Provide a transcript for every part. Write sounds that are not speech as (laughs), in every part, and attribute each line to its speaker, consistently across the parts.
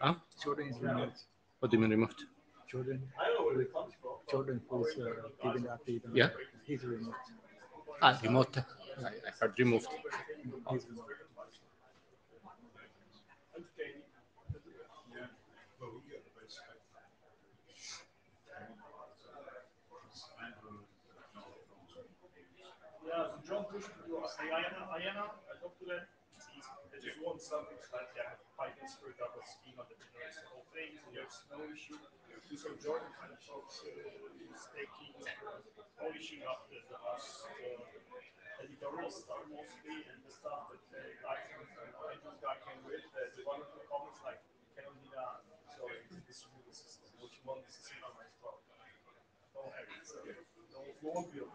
Speaker 1: Huh?
Speaker 2: Jordan is removed.
Speaker 1: What do you mean removed?
Speaker 2: Jordan. Jordan who's uh, giving the update. on-
Speaker 1: Yeah.
Speaker 2: He's removed.
Speaker 1: Ah, remote. I, I heard removed.
Speaker 2: He's removed.
Speaker 3: Yeah, so John pushed to do IANA, IANA, I talked to them. It's. They just want something like yeah, Python script that was schema that generates the whole thing. So there's no issue. So Jordan kind of talks, uh, is taking, uh, polishing up the, the last uh, editorial stuff mostly and the stuff that uh, Andrews guy came with. Uh, the one of the comments like cannot. So a distributed system. What you want is a product. Don't have it. So no, no will.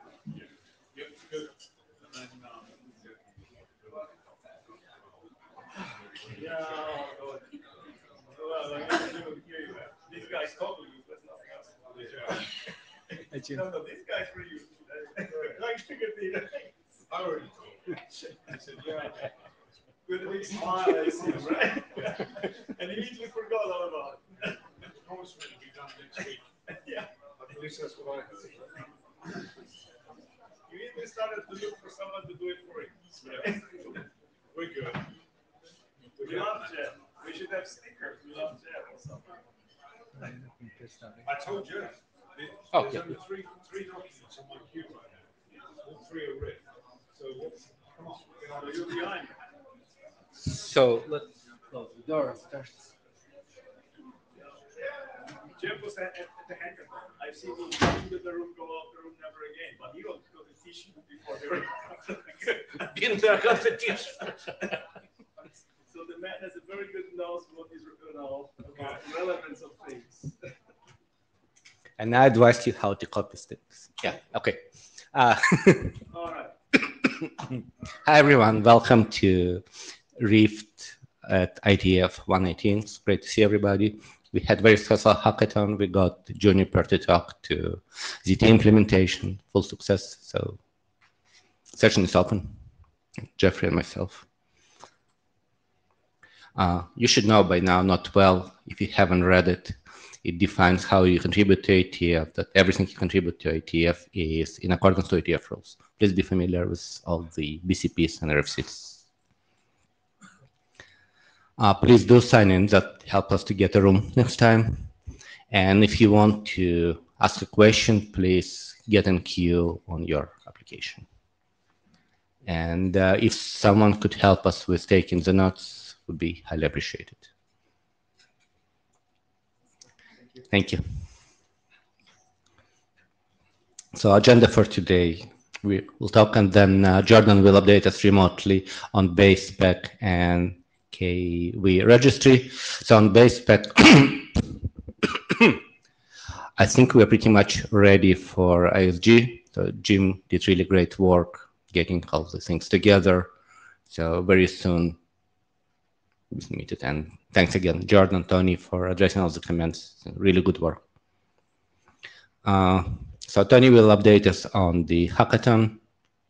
Speaker 3: Yep, good. And then, um, yeah, oh, God. Well, I guess I don't hear you, man. Useless.
Speaker 2: Hey,
Speaker 3: No, no, these guys were useful. Like, look at the. I already told I said, yeah. With a big smile, I see, right? And he immediately forgot all about it.
Speaker 4: promise me be done next week.
Speaker 3: Yeah.
Speaker 4: At least that's what I heard.
Speaker 3: You even started to look for someone to do it for him.
Speaker 4: We're good. We're
Speaker 3: We love Jeff. We should have stickers. We love Jeff or something.
Speaker 2: I don't think that's not it.
Speaker 4: I told you. there-
Speaker 1: Okay.
Speaker 4: There's only three, three documents on my queue right now. All three are written. So what, come on, get on
Speaker 3: So you're behind.
Speaker 1: So
Speaker 2: Let's close the door first.
Speaker 3: Jeff was at, at the hackathon. I've seen him go into the room, go out the room, never again. But he was got a t-shirt before the room. (laughs)
Speaker 1: in the competition. (laughs)
Speaker 3: The man has a very good nose what is you know about relevance of things. (laughs)
Speaker 1: And I advised you how to copy sticks. Yeah. Okay. Uh, (laughs)
Speaker 3: All right. (coughs)
Speaker 1: Hi everyone, welcome to Rift at IETF 118. It's great to see everybody. We had very successful hackathon. We got Juniper to talk to ZTE implementation, full success. So session is open. Jeffrey and myself. Uh, you should know by now, not well, if you haven't read it, it defines how you contribute to IETF, that everything you contribute to IETF is in accordance to IETF rules. Please be familiar with all the BCPs and RFCs. Uh, please do sign in, that help us to get a room next time. And if you want to ask a question, please get in queue on your application. And uh, if someone could help us with taking the notes, would be highly appreciated. Thank you. So agenda for today, we will talk and then uh, Jordan will update us remotely on base spec and KV registry. So on base spec, (coughs) I think we are pretty much ready for IESG. So Jim did really great work getting all the things together. So very soon meet it. And thanks again, Jordan, Tony, for addressing all the comments. Really good work. Uh, so Tony will update us on the hackathon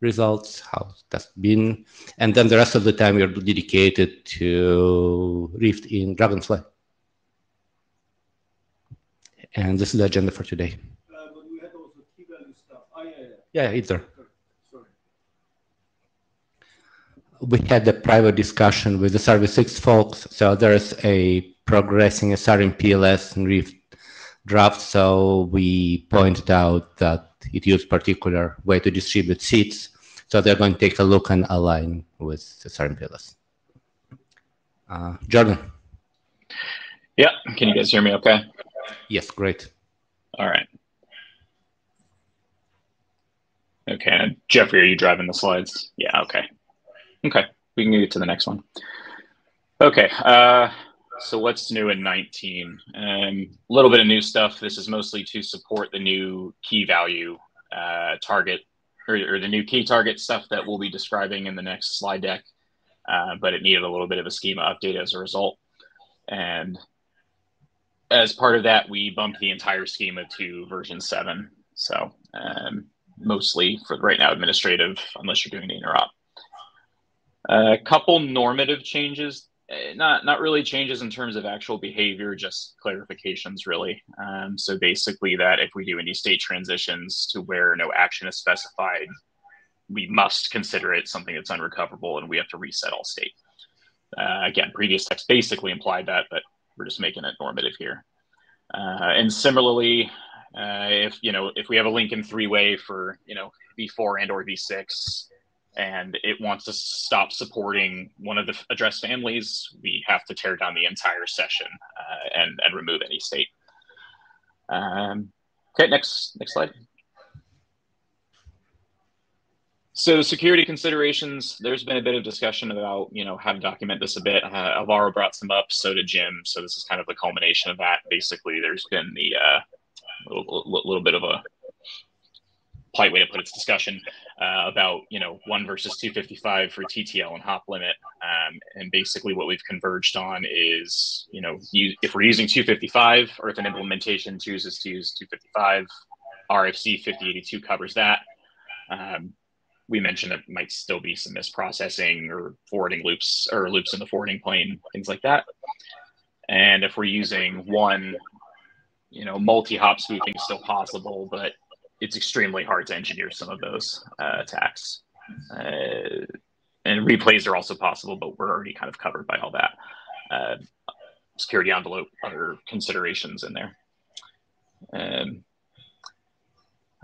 Speaker 1: results, how that's been, and then the rest of the time we're dedicated to Rift in Dragonfly. And this is the agenda for today.
Speaker 3: Uh, but we had also key value stuff. Oh, yeah, yeah.
Speaker 1: Yeah, either.
Speaker 3: Sorry.
Speaker 1: We had a private discussion with the SRv6 folks. So there's a progressing SR-MPLS and Rift draft. So we pointed out that it used particular way to distribute seats. So they're going to take a look and align with the SR-MPLS. Uh, Jordan.
Speaker 5: Yeah, can you guys hear me okay?
Speaker 1: Yes, great.
Speaker 5: All right. Okay, Jeffrey, are you driving the slides? Yeah, okay. Okay, we can get to the next one. Okay, uh, so what's new in 19? A um, little bit of new stuff. This is mostly to support the new key value uh, target or, or, the new key target stuff that we'll be describing in the next slide deck. Uh, but it needed a little bit of a schema update as a result. And as part of that, we bumped the entire schema to version seven. So um, mostly for right now administrative, unless you're doing the interop. A couple normative changes. not not really changes in terms of actual behavior, just clarifications, really. Um, so basically, that if we do any state transitions to where no action is specified, we must consider it something that's unrecoverable, and we have to reset all state. Uh, again, previous text basically implied that, but we're just making it normative here. Uh, and similarly, uh, if you know if we have a link in three-way for you know v4 and or v6 and it wants to stop supporting one of the address families, we have to tear down the entire session uh, and, and remove any state. Um, okay, next next slide. So security considerations, there's been a bit of discussion about, you know, how to document this a bit. Uh, Alvaro brought some up, so did Jim. So this is kind of the culmination of that. Basically, there's been the uh, little, little bit of a polite way to put its discussion uh, about you know one versus 255 for TTL and hop limit, um, and basically what we've converged on is you know you, if we're using 255 or if an implementation chooses to use 255, RFC 5082 covers that. Um, we mentioned that might still be some misprocessing or forwarding loops or loops in the forwarding plane, things like that. And if we're using one, you know, multi-hop spoofing is still possible, but it's extremely hard to engineer some of those uh, attacks. Uh, and replays are also possible, but we're already kind of covered by all that. Uh, security envelope, other considerations in there. Um,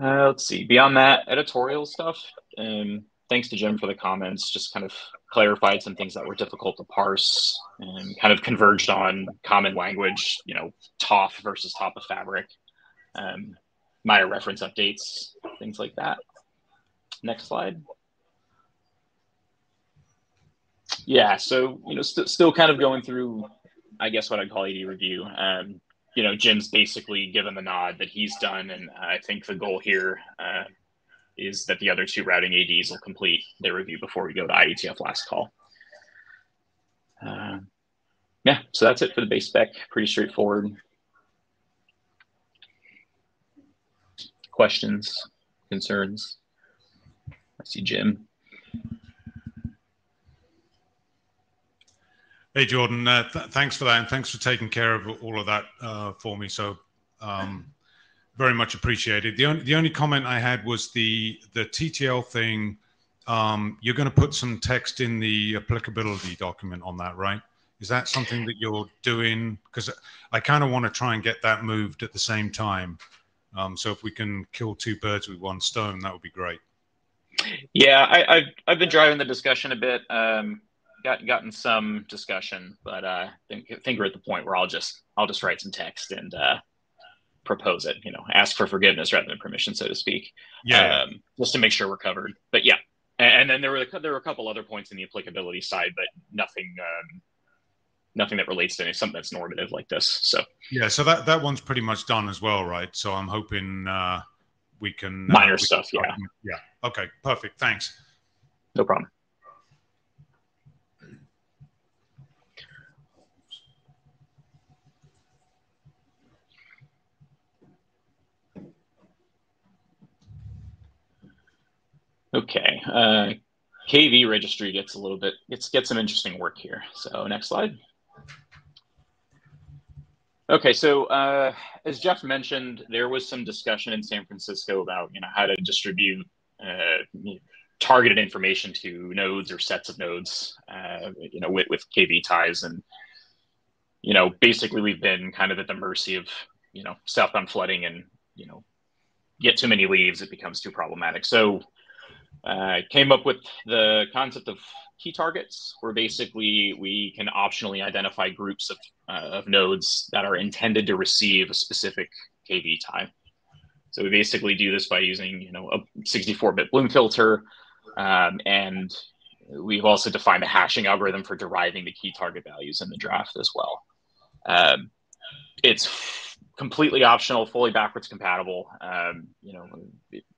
Speaker 5: uh, let's see. Beyond that, editorial stuff. Um, thanks to Jim for the comments. Just kind of clarified some things that were difficult to parse and kind of converged on common language. You know, TOF versus top of fabric. Um, minor reference updates, things like that. Next slide. Yeah, so you know, st still kind of going through, I guess what I'd call AD review. Um, you know, Jim's basically given the nod that he's done, and I think the goal here uh, is that the other two routing ADs will complete their review before we go to IETF last call. Uh, yeah, so that's it for the base spec. Pretty straightforward. Questions, concerns? I see Jim.
Speaker 4: Hey, Jordan. Uh, th thanks for that, and thanks for taking care of all of that uh, for me. So, um, very much appreciated. The only the only comment I had was the the TTL thing. Um, you're going to put some text in the applicability document on that, right? Is that something that you're doing? Because I kind of want to try and get that moved at the same time. Um, so if we can kill two birds with one stone, that would be great.
Speaker 5: Yeah, I, have I've been driving the discussion a bit. Um, got gotten some discussion, but uh, think think we're at the point where I'll just I'll just write some text and uh, propose it. You know, ask for forgiveness rather than permission, so to speak.
Speaker 4: Yeah.
Speaker 5: Um, just to make sure we're covered. But yeah, and, and, then there were there were a couple other points in the applicability side, but nothing um, nothing that relates to any, something that's normative like this. So
Speaker 4: yeah, so that that one's pretty much done as well, right? So I'm hoping uh, we can uh,
Speaker 5: minor
Speaker 4: we
Speaker 5: stuff.
Speaker 4: Can,
Speaker 5: yeah.
Speaker 4: Yeah. Okay. Perfect. Thanks.
Speaker 5: No problem. Okay. Uh, KV registry gets a little bit, gets, gets some interesting work here. So next slide. Okay, so uh, as Jeff mentioned, there was some discussion in San Francisco about you know how to distribute uh, targeted information to nodes or sets of nodes, uh, you know, with, with KV ties, and you know, basically we've been kind of at the mercy of you know southbound flooding, and you know, get too many leaves, it becomes too problematic. So, uh, came up with the concept of key targets, where basically we can optionally identify groups of, uh, of nodes that are intended to receive a specific KV tie. So we basically do this by using, you know, a 64-bit Bloom filter, um, and we've also defined a hashing algorithm for deriving the key target values in the draft as well. Um, it's completely optional, fully backwards compatible. Um, you know,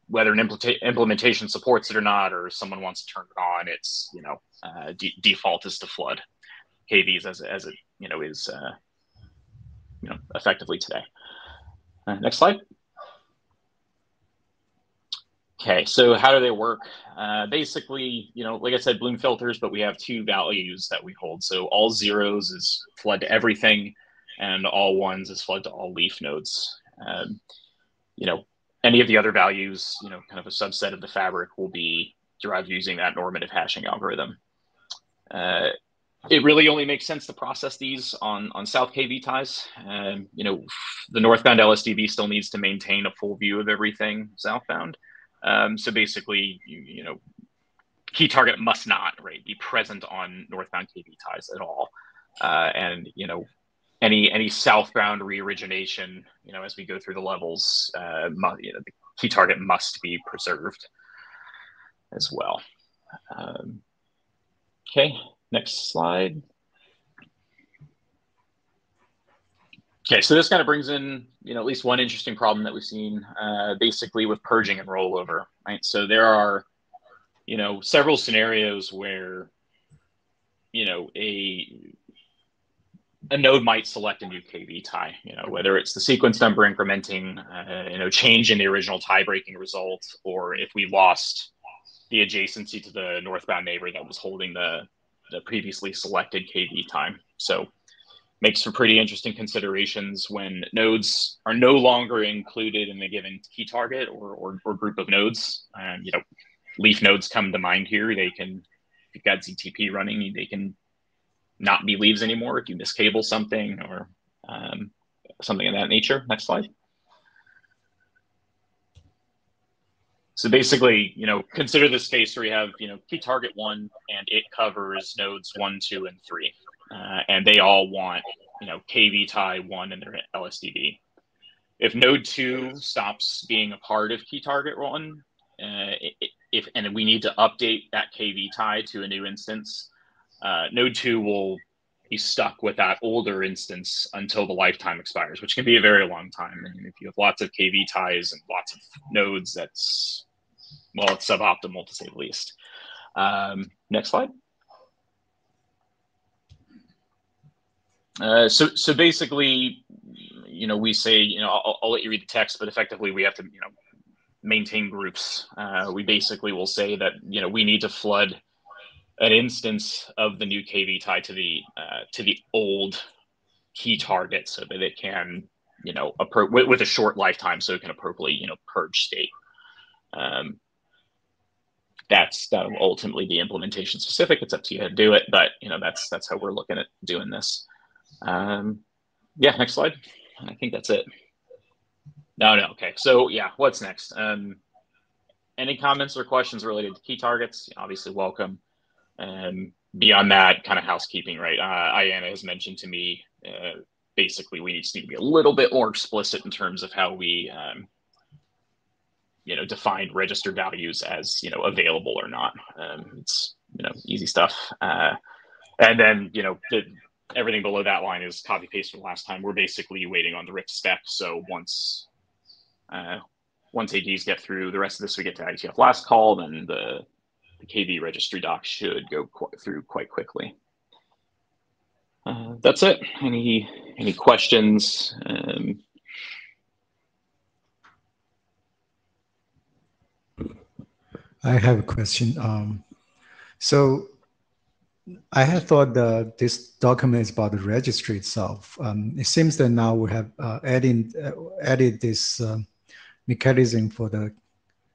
Speaker 5: whether an impl- implementation supports it or not, or someone wants to turn it on, it's you know uh, default is to flood KVs as as it you know is uh, you know effectively today. Uh, next slide. Okay, so how do they work? Uh, basically, you know, like I said, Bloom filters, but we have two values that we hold. So all zeros is flood to everything, and all ones is flood to all leaf nodes. Um, you know, any of the other values, you know, kind of a subset of the fabric will be derived using that normative hashing algorithm. Uh, it really only makes sense to process these on, on South KV ties. Um, you know, the northbound LSDB still needs to maintain a full view of everything southbound. Um, so basically, you, you, know, key target must not right be present on northbound KV ties at all. Uh, and you know, any any southbound reorigination, you know, as we go through the levels, uh, you know, the key target must be preserved as well. Um, okay, next slide. Okay, so this kind of brings in, you know, at least one interesting problem that we've seen, uh, basically with purging and rollover, right? So there are, you know, several scenarios where, you know, a a node might select a new KV tie, you know, whether it's the sequence number incrementing, uh, you know, change in the original tie breaking result, or if we lost the adjacency to the northbound neighbor that was holding the, the previously selected KV time. So makes for pretty interesting considerations when nodes are no longer included in the given key target or, or, or group of nodes. Um, you know, leaf nodes come to mind here. They can, if you've got ZTP running, they can not be leaves anymore if you miscable something or um, something of that nature. Next slide. So basically, you know, consider this case where you have, you know, key target one and it covers nodes one, two, and three. Uh, and they all want, you know, KV tie one in their LSDB. If node two stops being a part of key target one, uh, if and we need to update that KV tie to a new instance, uh, node two will be stuck with that older instance until the lifetime expires, which can be a very long time. And if you have lots of KV ties and lots of nodes, that's well, it's suboptimal to say the least. Um, next slide. Uh, so, so basically, you know, we say, you know, I'll, I'll, let you read the text, but effectively, we have to, you know, maintain groups. Uh, we basically will say that, you know, we need to flood an instance of the new KV tie to the uh, to the old key target so that it can, you know, appro- with, with, a short lifetime, so it can appropriately, you know, purge state. Um, that's that will ultimately be implementation specific. It's up to you how to do it, but you know, that's that's how we're looking at doing this. Um, yeah, next slide. I think that's it. No, no. Okay. So yeah, what's next? Um, any comments or questions related to key targets? Obviously, welcome. Um, beyond that, kind of housekeeping, right? Uh, IANA has mentioned to me, uh, basically, we need to, be a little bit more explicit in terms of how we, um, you know, define register values as, you know, available or not. Um, it's, you know, easy stuff. Uh, and then, you know, the, everything below that line is copy paste from last time. We're basically waiting on the Rift spec. So once uh, once ADs get through the rest of this, we get to IETF last call, then the, the KV registry doc should go qu through quite quickly. Uh, that's it. Any any questions? Um,
Speaker 2: I have a question. Um, so I had thought that this document is about the registry itself. Um, it seems that now we have uh, adding, uh, added this uh, mechanism for the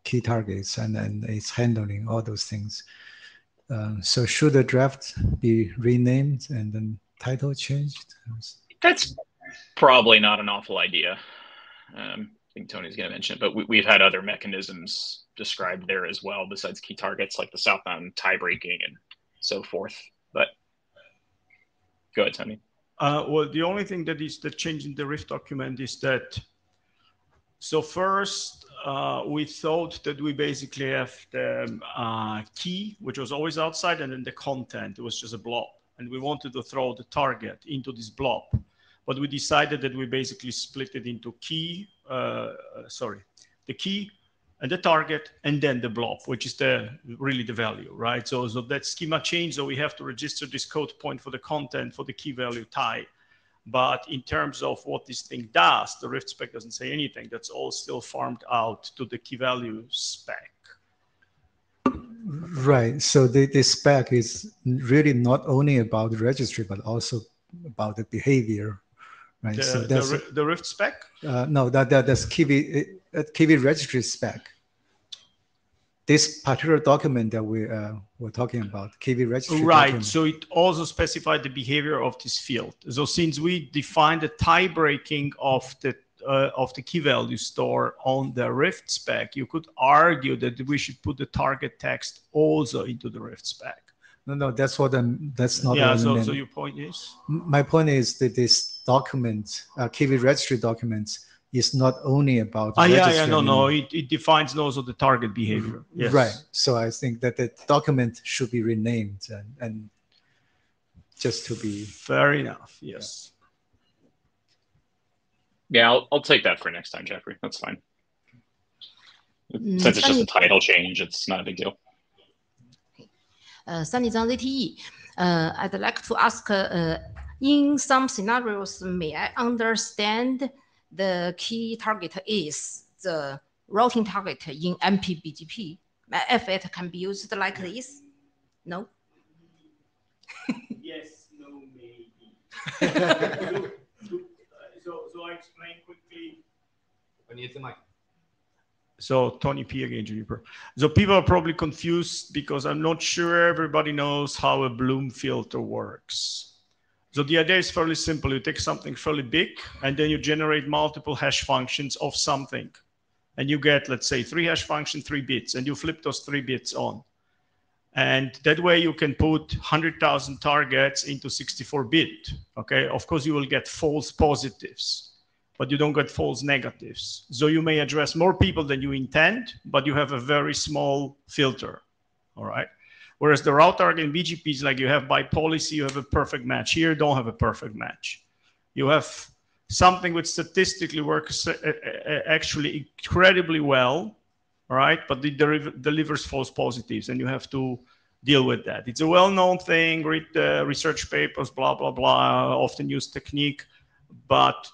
Speaker 2: key targets and then it's handling all those things. Um, so should the draft be renamed and then title changed?
Speaker 5: That's probably not an awful idea. Um, I think Tony's going to mention it, but we, have had other mechanisms described there as well, besides key targets like the southbound tie breaking and so forth. But go ahead, Tony.
Speaker 6: Uh, well, the only thing that is the change in the Rift document is that. So first, uh, we thought that we basically have the uh, key, which was always outside, and then the content. It was just a blob, and we wanted to throw the target into this blob, but we decided that we basically split it into key. Uh, sorry, the key and the target and then the blob which is the really the value right? So so that schema change so we have to register this code point for the content for the key value tie but in terms of what this thing does the rift spec doesn't say anything that's all still farmed out to the key value spec
Speaker 2: Right. So the, the spec is really not only about the registry, but also about the behavior. Right.
Speaker 3: The,
Speaker 2: so
Speaker 3: the,
Speaker 2: that's
Speaker 3: Ri- the Rift spec?
Speaker 2: uh, no that, that that's KV uh, KV registry spec. This particular document that we uh, were talking about, KV registry.
Speaker 3: Right.
Speaker 2: document.
Speaker 3: So it also specified the behavior of this field. So since we defined the tie breaking of the uh, of the key value store on the Rift spec, you could argue that we should put the target text also into the Rift spec.
Speaker 2: No, no, that's what I'm. That's not.
Speaker 3: yeah. So, so your point is?
Speaker 2: My point is that this document, uh, KV registry documents, is not only about.
Speaker 3: Ah, yeah, yeah,
Speaker 2: registry
Speaker 3: no, no. It, it defines also the target behavior. Yes.
Speaker 2: Right. So I think that the document should be renamed and, and just to be.
Speaker 3: Fair enough. Yes.
Speaker 5: Yeah, I'll, I'll take that for next time, Jeffrey. That's fine.
Speaker 7: Mm,
Speaker 5: Since it's just a title change, it's not a big deal.
Speaker 7: uh, Sunny Zhang ZTE. Uh, I'd like to ask, uh, in some scenarios, may I understand the key target is the routing target in MPBGP? If it can be used like this? No? (laughs)
Speaker 3: Yes, no, maybe. so, (laughs) so, so I explain quickly. So Tony P again, Juniper. So people are probably confused because I'm not sure everybody knows how a Bloom filter works. So the idea is fairly simple. You take something fairly big and then you generate multiple hash functions of something. And you get, let's say, three hash function, three bits, and you flip those three bits on. And that way you can put 100,000 targets into 64 bit. Okay. Of course, you will get false positives, but you don't get false negatives. So you may address more people than you intend, but you have a very small filter. All right. Whereas the route target in BGP is like you have by policy, you have a perfect match. Here, don't have a perfect match. You have something which statistically works uh, uh, actually incredibly well, right? But it delivers false positives, and you have to deal with that. It's a well-known thing. Read the research papers, blah blah blah. Often used technique, but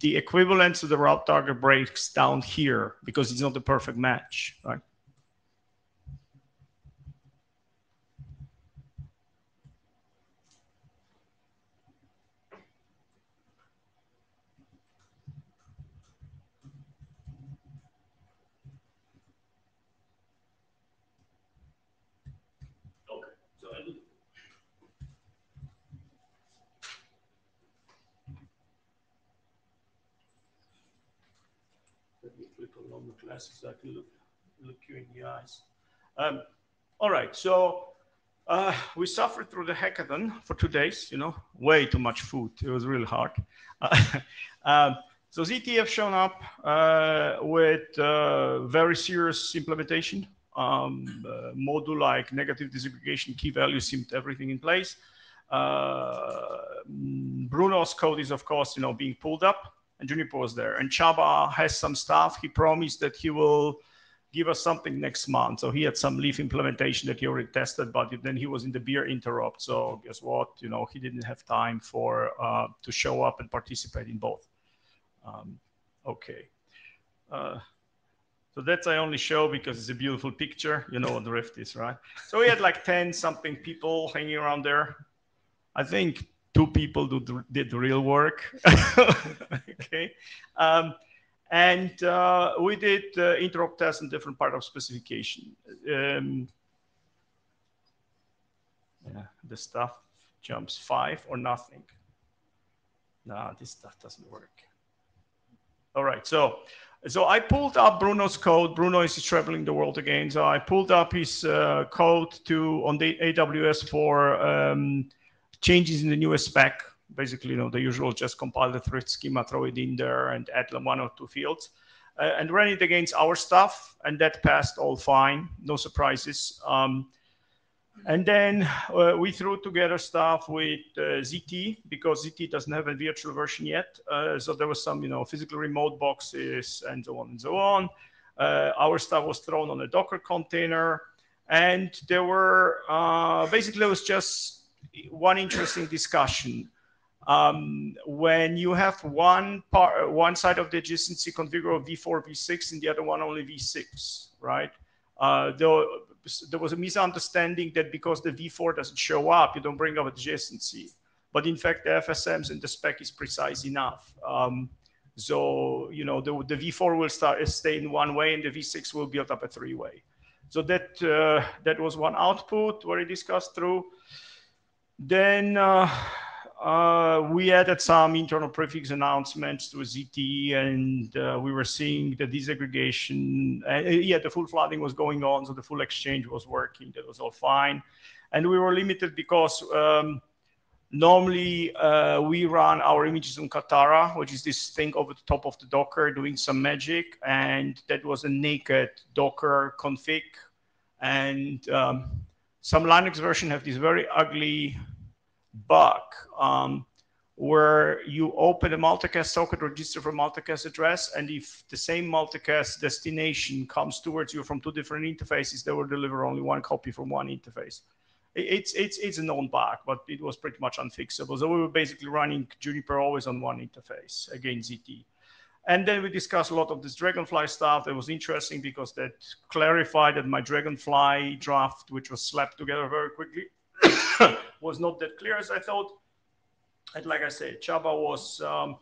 Speaker 3: the equivalence of the route target breaks down here because it's not the perfect match, right? Okay, so I do. Let me flip glasses so I can look, look you in the eyes. Um, all right, so uh, we suffered through the hackathon for two days, you know, way too much food. It was really hard. (laughs) um, so ZTE shown up uh, with uh, very serious implementation. Um, uh, module like negative disaggregation, key value seemed everything in place. Uh, Bruno's code is, of course, you know, being pulled up, and Juniper was there. And Csaba has some stuff. He promised that he will give us something next month. So he had some Leaf implementation that he already tested, but then he was in the beer interop. So guess what? You know, he didn't have time for uh, to show up and participate in both. Um, okay. Uh, so that's I only show because it's a beautiful picture. You know what the Rift is, right? So we had like 10 something people hanging around there. I think two people do, did the real work. (laughs) okay. Um, and uh, we did uh, interop tests in different part of specification. Um, yeah, the stuff jumps five or nothing. No, this stuff doesn't work. All right, so so I pulled up Bruno's code. Bruno is traveling the world again. So I pulled up his uh, code to on the AWS for um, changes in the newest spec. Basically, you know, the usual just compile the Thrift schema, throw it in there, and add one or two fields, uh, and run it against our stuff, and that passed all fine, no surprises. Um, and then uh, we threw together stuff with uh, ZTE because ZTE doesn't have a virtual version yet. Uh, so there was some, you know, physical remote boxes and so on and so on. Uh, our stuff was thrown on a Docker container, and there were uh, basically it was just one interesting discussion. Um, when you have one part, one side of the adjacency configured v4, v6, and the other one only v6, right? Uh, the there was a misunderstanding that because the V4 doesn't show up, you don't bring up adjacency. But in fact, the FSMs and the spec is precise enough. Um, so, you know, the, the V4 will start stay in one way and the V6 will build up a three way. So that, uh, that was one output where I discussed through. Then uh, uh, we added some internal prefix announcements to ZTE, and uh, we were seeing the disaggregation. Yeah, the full flooding was going on, so the full exchange was working. That was all fine. And we were limited because um, normally we run our images on Kathara, which is this thing over the top of the Docker doing some magic. And that was a naked Docker config. Some Linux version have this very ugly bug um, where you open a multicast socket register for multicast address, and if the same multicast destination comes towards you from two different interfaces, they will deliver only one copy from one interface. It's it's it's a known bug, but it was pretty much unfixable. So we were basically running Juniper always on one interface against ZTE. And then we discussed a lot of this Dragonfly stuff. That was interesting because that clarified that my Dragonfly draft, which was slapped together very quickly, (coughs) was not that clear as I thought. And like I said, Csaba was um,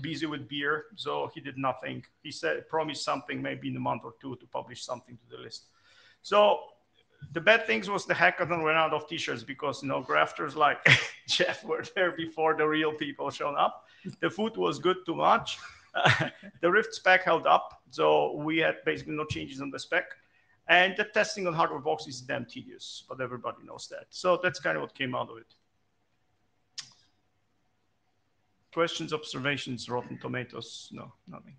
Speaker 3: busy with beer, so he did nothing. He said promised something maybe in a month or two to publish something to the list. So the bad things was the hackathon ran out of t-shirts because you know grafters like (laughs) Jeff were there before the real people showed up. The food was good too much. (laughs) The Rift spec held up, so we had basically no changes on the spec. And the testing on hardware box is damn tedious, but everybody knows that. So that's kind of what came out of it. Questions, observations, Rotten Tomatoes? No, nothing.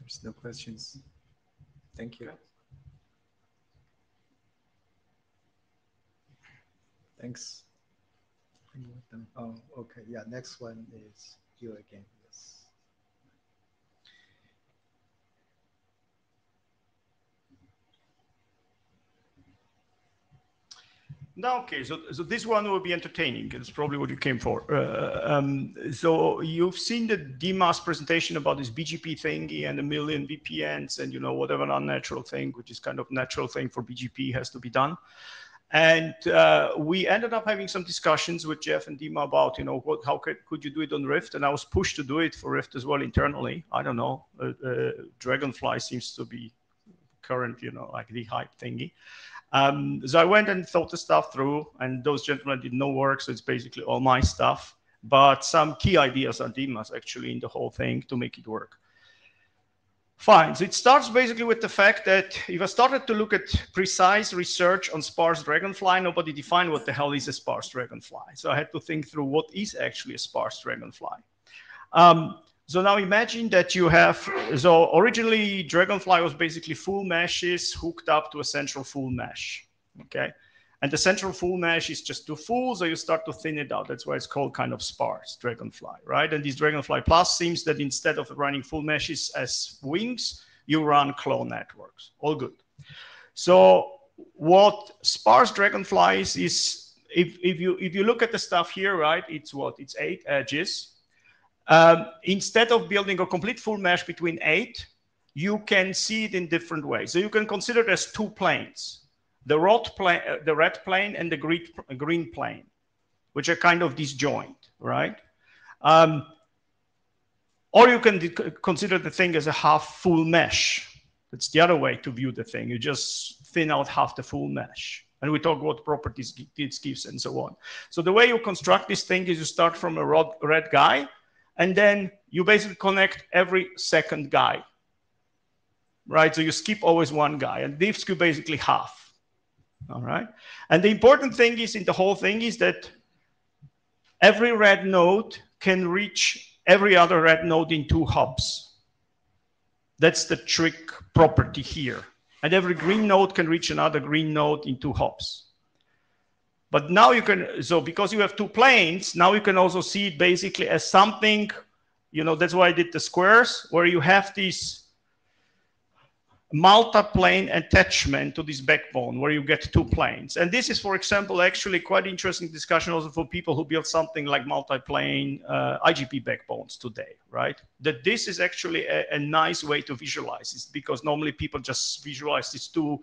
Speaker 2: There's no questions. Thank you.
Speaker 3: Okay.
Speaker 2: Thanks. Oh, okay. Yeah, next one is you again. Yes.
Speaker 3: Now, okay, so, so this one will be entertaining. It's probably what you came for. Uh, um, so you've seen the Dima's presentation about this BGP thingy and a million VPNs and, you know, whatever unnatural thing, which is kind of natural thing for BGP has to be done. And uh, we ended up having some discussions with Jeff and Dima about, you know, what, how could, could you do it on Rift? And I was pushed to do it for Rift as well internally. I don't know. Uh, uh, Dragonfly seems to be current, you know, like the hype thingy. Um, so I went and thought the stuff through, and those gentlemen did no work, so it's basically all my stuff. But some key ideas are Dima's actually in the whole thing to make it work. Fine. So it starts basically with the fact that if I started to look at precise research on sparse dragonfly, nobody defined what the hell is a sparse dragonfly. So I had to think through what is actually a sparse dragonfly. Um, so now imagine that you have, so originally Dragonfly was basically full meshes hooked up to a central full mesh, okay? And the central full mesh is just too full, so you start to thin it out. That's why it's called kind of sparse Dragonfly, right? And this Dragonfly Plus seems that instead of running full meshes as wings, you run Clos networks. All good. So what sparse Dragonflies is, if, if you if you look at the stuff here, right, it's what? It's eight edges um, instead of building a complete full mesh between eight, you can see it in different ways. So you can consider it as two planes, the red plane, the red plane and the green, plane, which are kind of disjoint, right? Um, or you can consider the thing as a half full mesh. That's the other way to view the thing. You just thin out half the full mesh. And we talk what properties it gives and so on. So the way you construct this thing is you start from a red guy and then you basically connect every second guy, right? So you skip always one guy, and this could basically half, all right? And the important thing is in the whole thing is that every red node can reach every other red node in two hops. That's the trick property here. And every green node can reach another green node in two hops. But now you can, so because you have two planes, now you can also see it basically as something, you know, that's why I did the squares, where you have these multi-plane attachment to this backbone where you get two planes. And this is, for example, actually quite interesting discussion also for people who build something like multi-plane uh, IGP backbones today, right? That this is actually a, a nice way to visualize this because normally people just visualize these two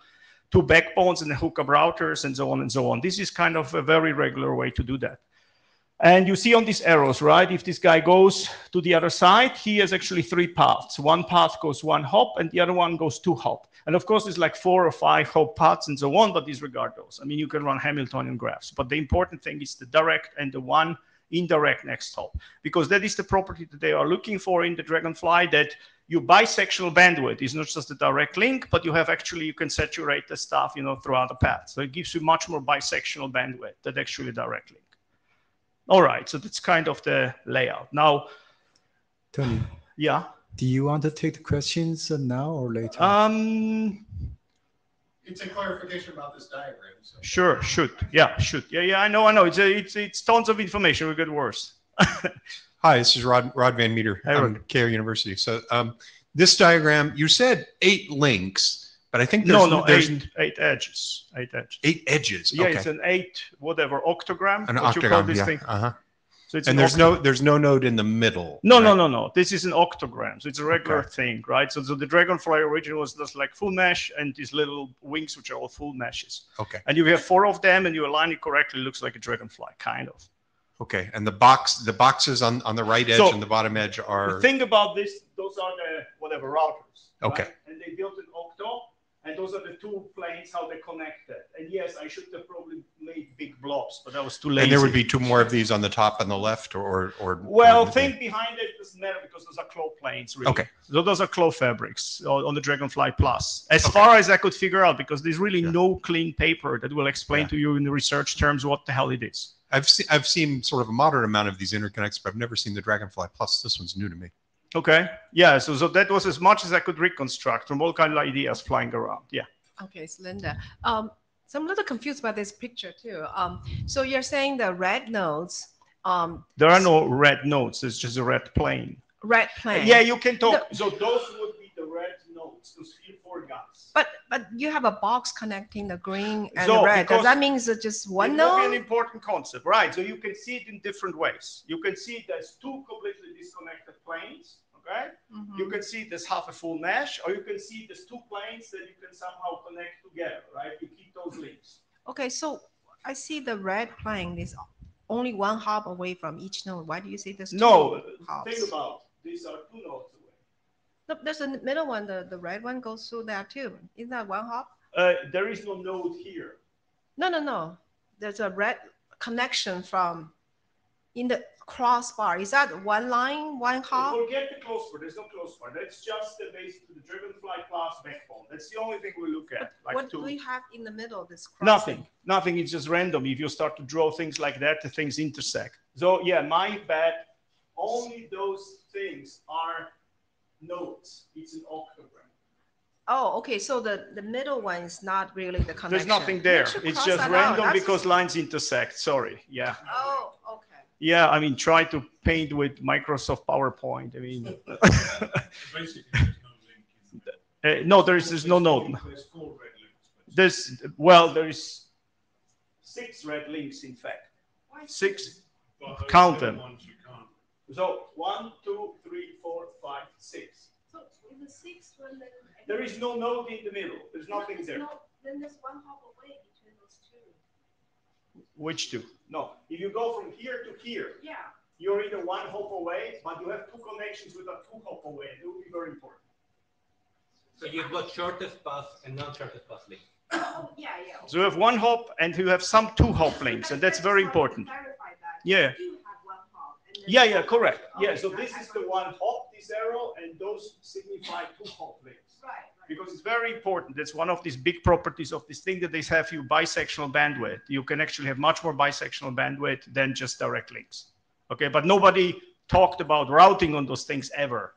Speaker 3: two backbones and the hookup routers and so on and so on. This is kind of a very regular way to do that. And you see on these arrows, right? If this guy goes to the other side, he has actually three paths. One path goes one hop and the other one goes two hop. And of course, there's like four or five hop paths and so on, but disregard those. I mean, you can run Hamiltonian graphs, but the important thing is the direct and the one indirect next hop, because that is the property that they are looking for in the Dragonfly that your bisectional bandwidth is not just a direct link, but you have actually, you can saturate the stuff, you know, throughout the path. So it gives you much more bisectional bandwidth than actually direct link. All right, so that's kind of the layout. Now,
Speaker 2: Tony,
Speaker 3: yeah.
Speaker 2: do you want to take the questions uh, now or later?
Speaker 3: Um,
Speaker 8: It's a clarification about this diagram. So.
Speaker 3: sure, shoot. Yeah, shoot. Yeah, yeah, I know, I know. It's a, it's it's tons of information. We get worse. (laughs)
Speaker 9: Hi, this is Rod, Rod Van Meter.
Speaker 3: Hey,
Speaker 9: I'm
Speaker 3: Rod.
Speaker 9: Keio University. So um, this diagram, you said eight links, but I think
Speaker 3: no,
Speaker 9: there's,
Speaker 3: no,
Speaker 9: there's
Speaker 3: eight, eight edges, eight edges.
Speaker 9: eight edges.
Speaker 3: Yeah,
Speaker 9: okay.
Speaker 3: it's an eight, whatever, octogram.
Speaker 9: An
Speaker 3: what you call this
Speaker 9: Yeah.
Speaker 3: thing.
Speaker 9: Uh-huh.
Speaker 3: So it's
Speaker 9: And
Speaker 3: an
Speaker 9: there's no there's no node in the middle.
Speaker 3: No, no,
Speaker 9: right?
Speaker 3: no, no. This is an octogram. So it's a regular
Speaker 9: Okay.
Speaker 3: thing, right? So, so the Dragonfly original was just like full mesh and these little wings, which are all full meshes.
Speaker 9: Okay.
Speaker 3: And you have four of them and you align it correctly, it looks like a Dragonfly, kind of.
Speaker 9: Okay. And the box the boxes on, on the right edge
Speaker 3: So-
Speaker 9: and the bottom edge are
Speaker 3: Think about this. Those are the whatever routers. right?
Speaker 9: Okay.
Speaker 3: And they built an octo, and those are the two planes how they connected. And yes, I should have probably made big blobs, but I was too lazy.
Speaker 9: and there would be two more of these on the top and the left or or
Speaker 3: Well,
Speaker 9: or-
Speaker 3: think behind it doesn't matter because those are Clos planes, really.
Speaker 9: Okay.
Speaker 3: So those are Clos fabrics on on the Dragonfly Plus. As far as I could figure out, because there's really
Speaker 9: Yeah.
Speaker 3: no clean paper that will explain
Speaker 9: Yeah.
Speaker 3: to you in the research terms what the hell it is.
Speaker 9: I've seen I've seen sort of a moderate amount of these interconnects, but I've never seen the Dragonfly Plus. This one's new to me.
Speaker 3: Okay. Yeah. So, so that was as much as I could reconstruct from all kind of ideas flying around. Yeah.
Speaker 10: Okay, it's Linda. Um, so I'm a little confused by this picture too. Um, so you're saying the red nodes, um,
Speaker 3: There are no red nodes. It's just a red plane.
Speaker 10: red plane.
Speaker 3: Yeah, you can talk. so those would be the red nodes. Those four guys.
Speaker 10: But but you have a box connecting the green and
Speaker 3: So,
Speaker 10: the red. Does that mean it's just one
Speaker 3: it will be an important concept, right? So you can see it in different ways. You can see it as two completely disconnected planes, okay?
Speaker 10: Mhm.
Speaker 3: You can see it as half a full mesh, or you can see it as two planes that you can somehow connect together, right? You keep those links.
Speaker 10: Okay, so I see the red plane is only one hop away from each node. Why do you say there's two
Speaker 3: No,
Speaker 10: hops?
Speaker 3: think about these are two nodes.
Speaker 10: No, there's a middle one. The, the red one goes through there too. Isn't that one hop?
Speaker 3: Uh, there is no node here.
Speaker 10: No, no, no. There's a red connection from in the crossbar. Is that one line, one hop?
Speaker 3: Forget the close bar. There's no close bar. That's just the base to the Dragonfly class backbone. That's the only thing we look at. Like
Speaker 10: what
Speaker 3: two.
Speaker 10: do we have in the middle? Of this crossing?
Speaker 3: Nothing. Nothing. It's just random. If you start to draw things like that, the things intersect. So yeah, my bad. Only those things are nodes. It's an octogram.
Speaker 10: Oh, okay. So the, the middle one is not really the connection.
Speaker 3: There's nothing there. It's just random
Speaker 10: That's-
Speaker 3: because lines intersect. Sorry. Yeah.
Speaker 10: Oh, okay.
Speaker 3: Yeah. I mean, try to paint with Microsoft PowerPoint. I mean,
Speaker 4: no link. in there.
Speaker 3: uh, no, there is there's no node.
Speaker 4: There's four red links. but-
Speaker 3: There's well, there is six red links in fact. Six.
Speaker 4: but those
Speaker 3: count
Speaker 4: other
Speaker 3: them.
Speaker 4: Ones you can't.
Speaker 3: So one, two, three, four, five, six.
Speaker 10: So in the sixth one, then.
Speaker 3: There is no node in the middle. There's nothing there.
Speaker 10: Then there's one hop away between those two.
Speaker 3: Which two? No. If you go from here to here,
Speaker 10: Yeah.
Speaker 3: you're either one hop away, but you have two connections with a two hop away. It will be very important.
Speaker 11: So you've got shortest path and non-shortest path link.
Speaker 10: Oh, yeah, yeah.
Speaker 3: So you have one hop and you have some two hop links, and that's very important. Yeah. Yeah, yeah, correct. Yeah, so this is the one hop, this arrow, and those signify two hop links. Because it's very important. That's one of these big properties of this thing that they have you bisectional bandwidth. You can actually have much more bisectional bandwidth than just direct links. Okay, but nobody talked about routing on those things ever.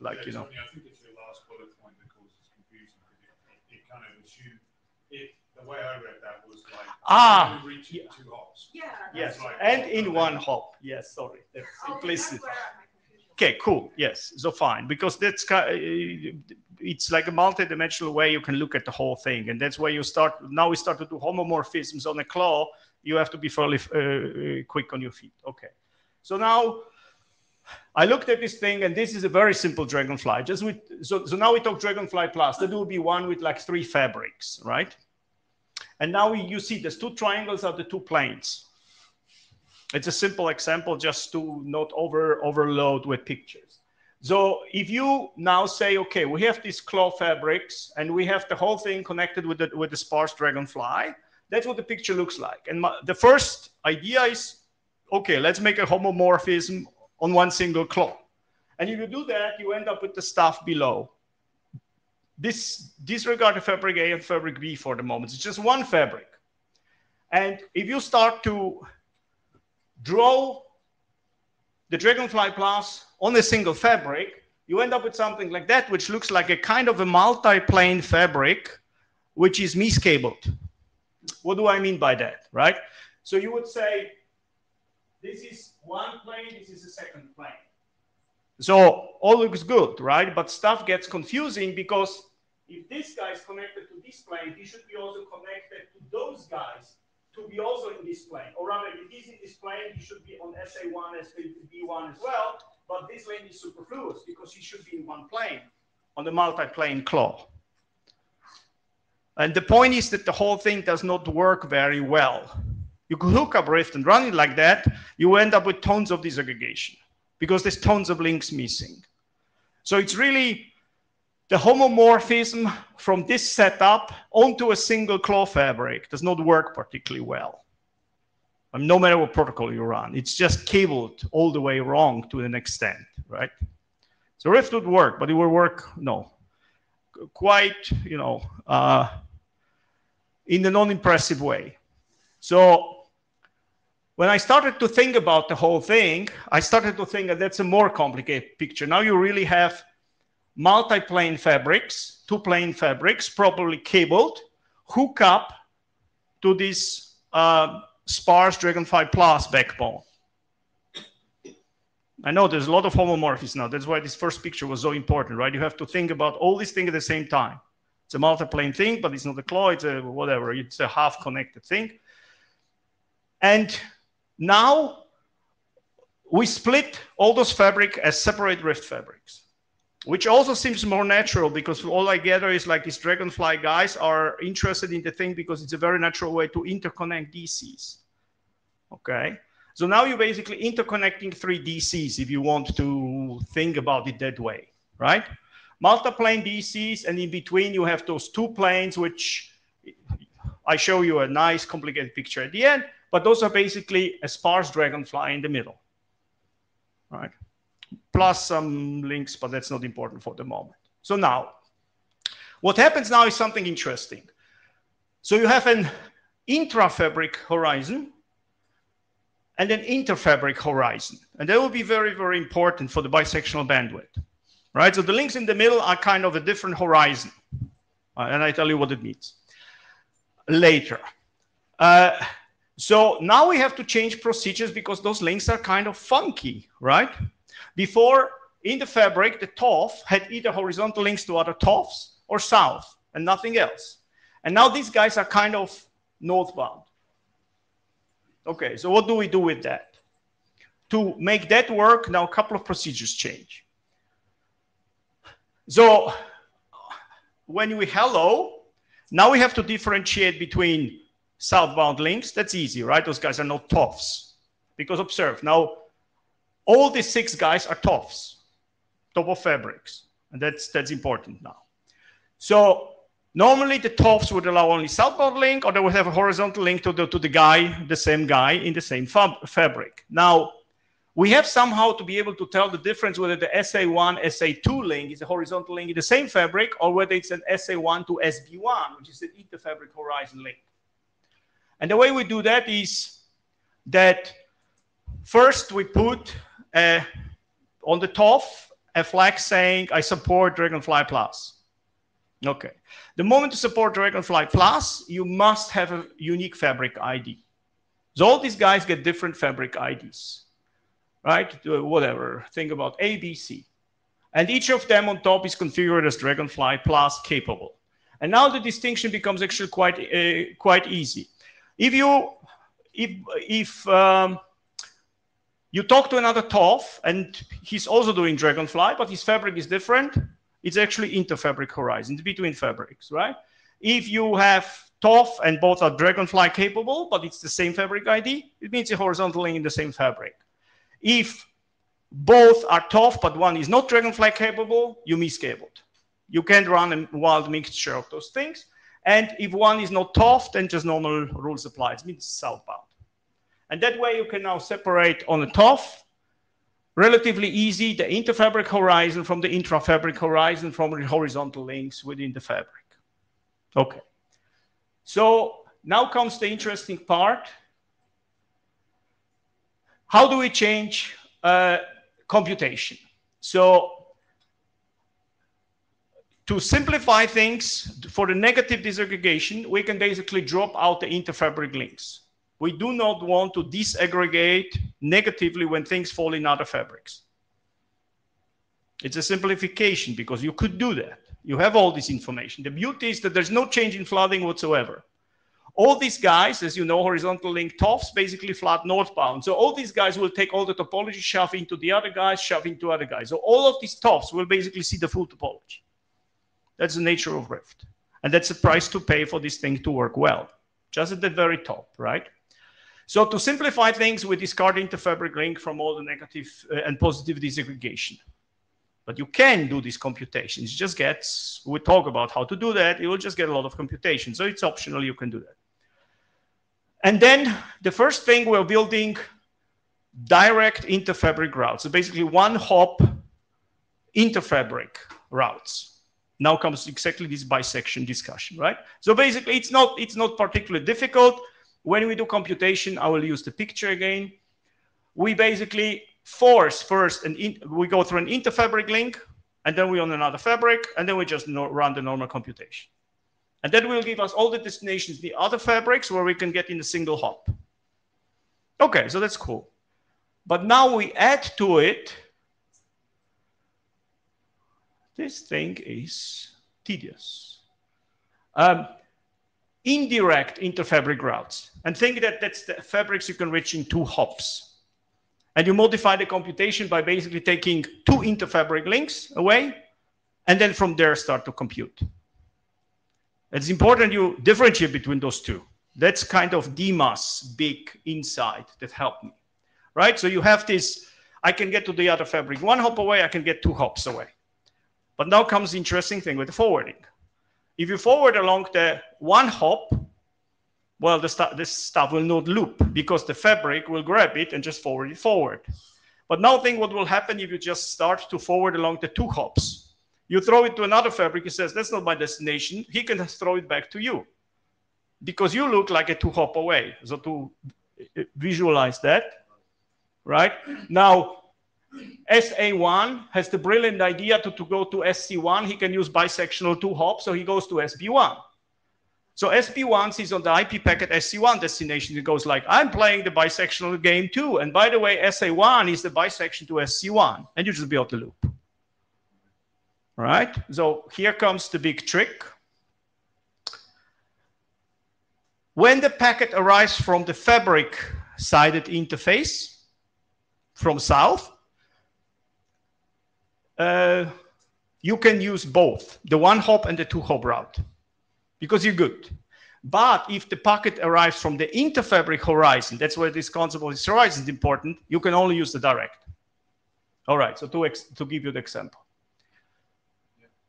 Speaker 3: Like,
Speaker 4: Yeah,
Speaker 3: you know.
Speaker 4: Tony, I think it's your last bullet point that causes confusion it, it kind of assumed it. The way I read that was like
Speaker 3: Ah,
Speaker 4: only reaching two hops.
Speaker 10: Yeah.
Speaker 3: Yes,
Speaker 4: That's right.
Speaker 3: and in one hop. Yes, sorry. That's implicit. Okay, cool. Yes, so fine because that's uh, it's like a multi-dimensional way you can look at the whole thing, and that's where you start. Now we start to do homomorphisms on a Clos. You have to be fairly uh, uh, quick on your feet. Okay, so now I looked at this thing, and this is a very simple dragonfly. Just with so, so now we talk dragonfly plus. That will be one with like three fabrics, right? And now you see there's two triangles are the two planes. It's a simple example just to not over overload with pictures. So if you now say, okay, we have these Clos fabrics and we have the whole thing connected with the, with the sparse dragonfly, that's what the picture looks like. And my, the first idea is, okay, let's make a homomorphism on one single Clos. And if you do that, you end up with the stuff below. This disregard fabric A and fabric B for the moment. It's just one fabric. And if you start to draw the Dragonfly Plus on a single fabric, you end up with something like that, which looks like a kind of a multi-plane fabric, which is miscabled. What do I mean by that, right? So you would say, this is one plane, this is a second plane. So all looks good, right? But stuff gets confusing because if this guy is connected to this plane, he should be also connected to those guys to be also in this plane. Oh, or rather, if he's in this plane, he should be on SA1, SA1 as well. But this lane is superfluous because he should be in one plane on the multi-plane Clos. And the point is that the whole thing does not work very well. You could hook up Rift and run it like that, you end up with tons of disaggregation because there's tons of links missing. So it's really the homomorphism from this setup onto a single Clos fabric does not work particularly well. Mean, no matter what protocol you run, it's just cabled all the way wrong to an extent, right? So Rift would work, but it would work, no, quite, you know, uh, in a non-impressive way. So when I started to think about the whole thing, I started to think that that's a more complicated picture. Now you really have multi-plane fabrics, two-plane fabrics, properly cabled, hook up to this uh, sparse Dragonfly Plus backbone. I know there's a lot of homomorphisms now. That's why this first picture was so important, right? You have to think about all these things at the same time. It's a multi-plane thing, but it's not a Clos. It's a whatever. It's a half-connected thing. And now we split all those fabric as separate rift fabrics which also seems more natural because all I gather is like these dragonfly guys are interested in the thing because it's a very natural way to interconnect DCs. Okay. So now you're basically interconnecting three DCs if you want to think about it that way, right? Multiplane DCs, and in between you have those two planes, which I show you a nice complicated picture at the end, but those are basically a sparse dragonfly in the middle, right? Plus some links, but that's not important for the moment. So now, what happens now is something interesting. So you have an intra-fabric horizon and an interfabric horizon. And that will be very, very important for the bisectional bandwidth, right? So the links in the middle are kind of a different horizon. Uh, and I tell you what it means later. Uh, so now we have to change procedures because those links are kind of funky, right? Before, in the fabric, the TOF had either horizontal links to other TOFs or south and nothing else. And now these guys are kind of northbound. Okay, so what do we do with that? To make that work, now a couple of procedures change. So when we hello, now we have to differentiate between southbound links. That's easy, right? Those guys are not TOFs. Because observe, now all these six guys are TOFs, top of fabrics. And that's, that's important now. So normally the TOFs would allow only southbound link or they would have a horizontal link to the, to the guy, the same guy in the same fab fabric. Now, we have somehow to be able to tell the difference whether the SA1, SA2 link is a horizontal link in the same fabric or whether it's an SA1 to SB1, which is an interfabric horizon link. And the way we do that is that first we put uh, on the top, a flag saying, I support Dragonfly Plus. Okay. The moment you support Dragonfly Plus, you must have a unique fabric ID. So all these guys get different fabric IDs, right? Whatever. Think about ABC. And each of them on top is configured as Dragonfly Plus capable. And now the distinction becomes actually quite, uh, quite easy. If you, if, if um, you talk to another TOF and he's also doing Dragonfly, but his fabric is different, it's actually interfabric horizon, between fabrics, right? If you have TOF and both are Dragonfly capable, but it's the same fabric ID, it means a horizontal link in the same fabric. If both are TOF, but one is not Dragonfly capable, you miscabled. You can't run a wild mixture of those things. And if one is not TOF, then just normal rules apply. It means southbound. And that way you can now separate on a TOF, relatively easy, the interfabric horizon from the intrafabric horizon from the horizontal links within the fabric. Okay. So now comes the interesting part. How do we change uh, computation? So to simplify things for the negative disaggregation, we can basically drop out the interfabric links. We do not want to disaggregate negatively when things fall in other fabrics. It's a simplification because you could do that. You have all this information. The beauty is that there's no change in flooding whatsoever. All these guys, as you know, horizontal link TOFs basically flood northbound. So all these guys will take all the topology, shove into the other guys, shove into other guys. So all of these TOFs will basically see the full topology. That's the nature of Rift. And that's the price to pay for this thing to work well, just at the very top, right? So to simplify things, we discard interfabric link from all the uh, and positive disaggregation. But you can do these computations. It just gets, we talk about how to do that. You will just get a lot of computation. So it's optional, you can do that. And then the first thing we're building direct interfabric routes. So basically one hop interfabric routes. Now comes exactly this bisection discussion, right? So basically it's not, it's not particularly difficult. When we do computation, I will use the picture again. We basically force first, and we go through an interfabric link, and then we on another fabric, and then we just no run the normal computation. And that will give us all the destinations, the other fabrics where we can get in a single hop. Okay, so that's cool. But now we add to it, this thing is tedious. Um, indirect interfabric routes. And think that that's the fabrics you can reach in two hops. And you modify the computation by basically taking two interfabric links away, and then from there start to compute. It's important you differentiate between those two. That's kind of Dima's big insight that helped me, right? So you have this, I can get to the other fabric one hop away, I can get two hops away. But now comes the interesting thing with the forwarding. If you forward along the one hop, well, this stuff will not loop because the fabric will grab it and just forward it forward. But now think what will happen if you just start to forward along the two hops. You throw it to another fabric, he says, that's not my destination. He can (laughs) throw it back to you because you look like a two hop away. So to uh, visualize that, right? Now, SA1 has the brilliant idea to, to go to SC1. He can use bisectional two hops, so he goes to SB1. So SB1 sees on the IP packet SC1 destination. It goes like, I'm playing the bisectional game too. And by the way, SA1 is the bisection to SC1. And you just build the loop. Right? So here comes the big trick. When the packet arrives from the fabric sided interface from south, uh, you can use both the one hop and the two hop route because you're good. But if the packet arrives from the interfabric horizon, that's where this concept of this horizon is important, you can only use the direct. All right, so to, to give you the example.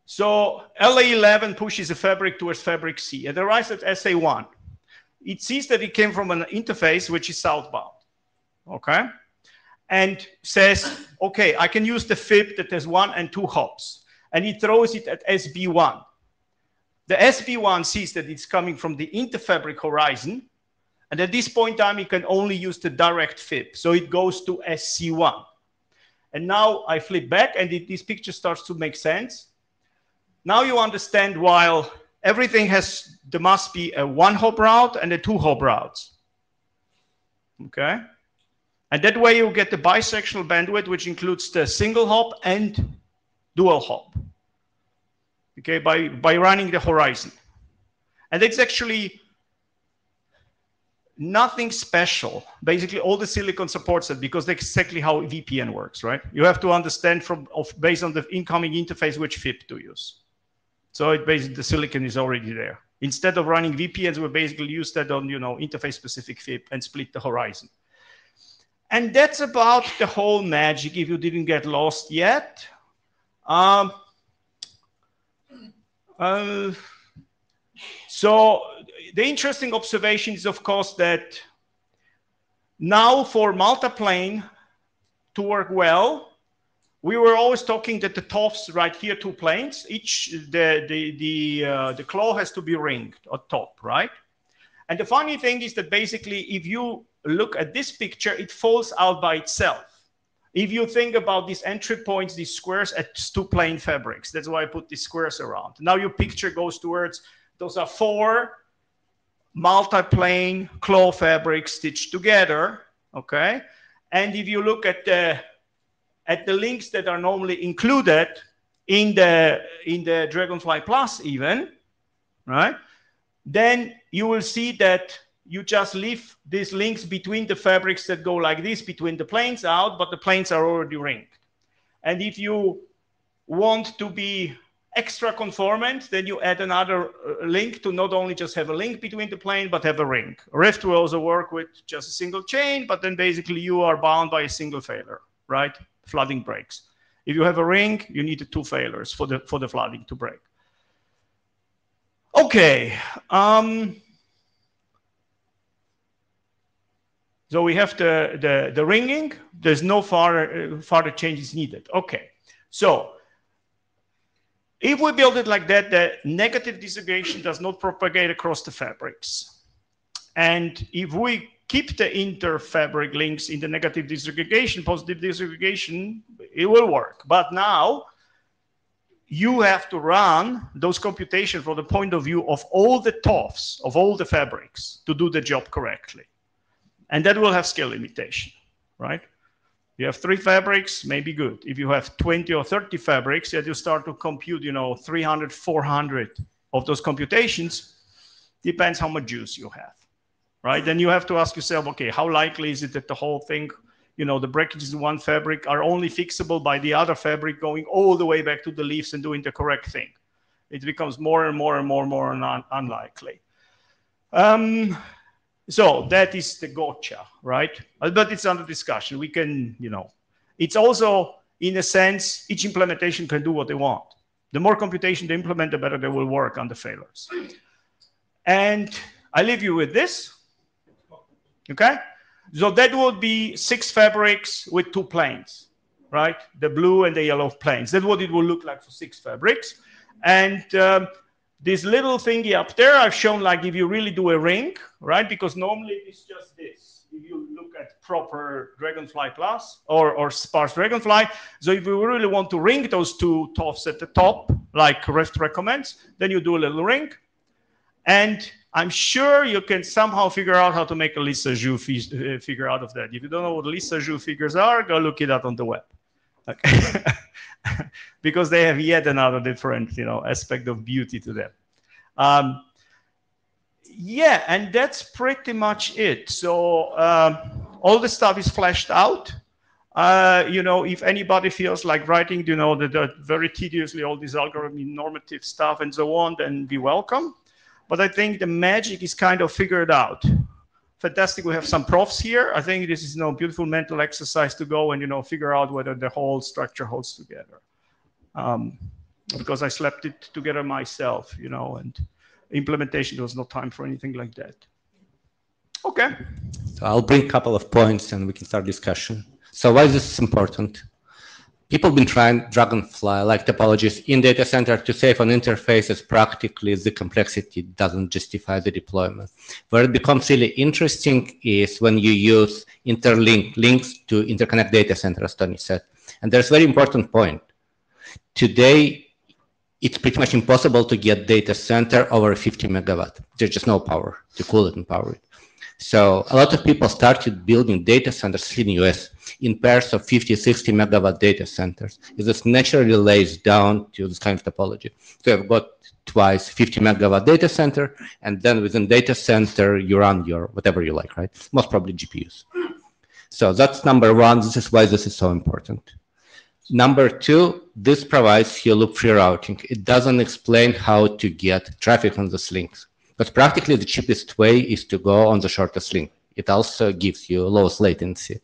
Speaker 3: So LA11 pushes a fabric towards fabric C. It arrives at SA1. It sees that it came from an interface which is southbound. Okay? And says, okay, I can use the fib that has one and two hops. And he throws it at SB1. The SB1 sees that it's coming from the interfabric horizon. And at this point in time, he can only use the direct fib. So it goes to SC1. And now I flip back and it, this picture starts to make sense. Now you understand while everything has, there must be a one hop route and a two hop routes. Okay. And that way you get the bisectional bandwidth, which includes the single hop and dual hop. Okay, by, by running the horizon. And it's actually nothing special. Basically, all the silicon supports it because that's exactly how VPN works, right? You have to understand from of based on the incoming interface which FIB to use. So it basically the silicon is already there. Instead of running VPNs, we basically use that on you know interface specific FIB and split the horizon. And that's about the whole magic. If you didn't get lost yet, um, uh, so the interesting observation is, of course, that now for multiplane to work well, we were always talking that the TOFs right here, two planes, each the the the uh, the Clos has to be ringed at top, right? And the funny thing is that basically, if you look at this picture, it falls out by itself. If you think about these entry points, these squares it's two plane fabrics, that's why I put these squares around. Now your picture goes towards those are four multi-plane Clos fabrics stitched together, okay? And if you look at the at the links that are normally included in the in the Dragonfly Plus even, right? Then you will see that you just leave these links between the fabrics that go like this between the planes out, but the planes are already ringed. And if you want to be extra conformant, then you add another uh, link to not only just have a link between the plane, but have a ring. Rift will also work with just a single chain, but then basically you are bound by a single failure, right? Flooding breaks. If you have a ring, you need two failures for the, for the flooding to break. Okay. Um, so we have the, the, the ringing. There's no further, further changes needed. Okay. So if we build it like that, the negative disaggregation does not propagate across the fabrics. And if we keep the interfabric links in the negative disaggregation, positive disaggregation, it will work. But now you have to run those computations from the point of view of all the TOFs, of all the fabrics to do the job correctly. And that will have scale limitation, right? You have three fabrics, maybe good. If you have 20 or 30 fabrics, that you start to compute, you know, 300, 400 of those computations, depends how much juice you have, right? Then you have to ask yourself, okay, how likely is it that the whole thing, you know, the breakages in one fabric are only fixable by the other fabric going all the way back to the leaves and doing the correct thing? It becomes more and more and more and more un unlikely. Um, so that is the gotcha, right? Uh, but it's under discussion. We can, you know, it's also, in a sense, each implementation can do what they want. The more computation they implement, the better they will work on the failures. And I leave you with this. Okay? So that would be six fabrics with two planes, right? The blue and the yellow planes. That's what it will look like for six fabrics. And um, this little thingy up there, I've shown like if you really do a ring, right? Because normally it's just this. If you look at proper Dragonfly Plus or, or sparse Dragonfly. So if you really want to ring those two TOFs at the top, like Rift recommends, then you do a little ring. And I'm sure you can somehow figure out how to make a Lissajous uh, figure out of that. If you don't know what Lisa Lissajous figures are, go look it up on the web. Okay. (laughs) because they have yet another different, you know, aspect of beauty to them. Um, yeah, and that's pretty much it. So um, all the stuff is fleshed out. Uh, you know, if anybody feels like writing, you know, the, very tediously all this algorithm normative stuff and so on, then be welcome. But I think the magic is kind of figured out fantastic. We have some profs here. I think this is you know beautiful mental exercise to go and you know figure out whether the whole structure holds together. Um, because I slept it together myself, you know, and implementation there was no time for anything like that. Okay.
Speaker 1: So I'll bring a couple of points and we can start discussion. So why is this important? People have been trying Dragonfly like topologies in data center to save on interfaces. Practically, the complexity doesn't justify the deployment. Where it becomes really interesting is when you use interlink links to interconnect data centers, Tony said. And there's a very important point. Today, it's pretty much impossible to get data center over 50 megawatt. There's just no power to cool it and power it. So a lot of people started building data centers in the US in pairs of 50, 60 megawatt data centers. It just naturally lays down to this kind of topology. So you've got twice 50 megawatt data center, and then within data center, you run your whatever you like, right? Most probably GPUs. So that's number one. This is why this is so important. Number two, this provides you loop-free routing. It doesn't explain how to get traffic on these links. But practically the cheapest way is to go on the shortest link. It also gives you lowest latency.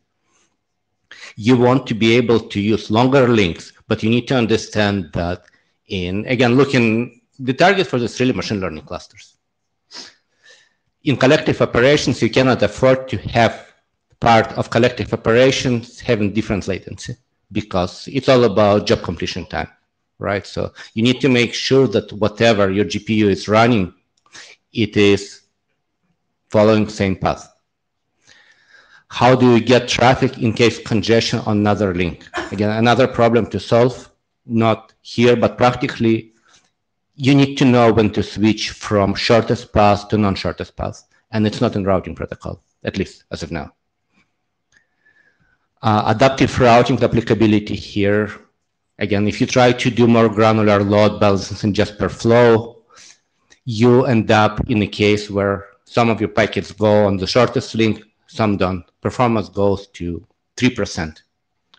Speaker 1: You want to be able to use longer links, but you need to understand that in, again, looking, the target for this really machine learning clusters. In collective operations, you cannot afford to have part of collective operations having different latency because it's all about job completion time, right? So you need to make sure that whatever your GPU is running, it is following same path. How do you get traffic in case congestion on another link? Again, another problem to solve, not here, but practically, you need to know when to switch from shortest path to non-shortest path. And it's not in routing protocol, at least as of now. Uh, adaptive routing applicability here. Again, if you try to do more granular load balancing just per flow, you end up in a case where some of your packets go on the shortest link, some don't. Performance goes to 3%,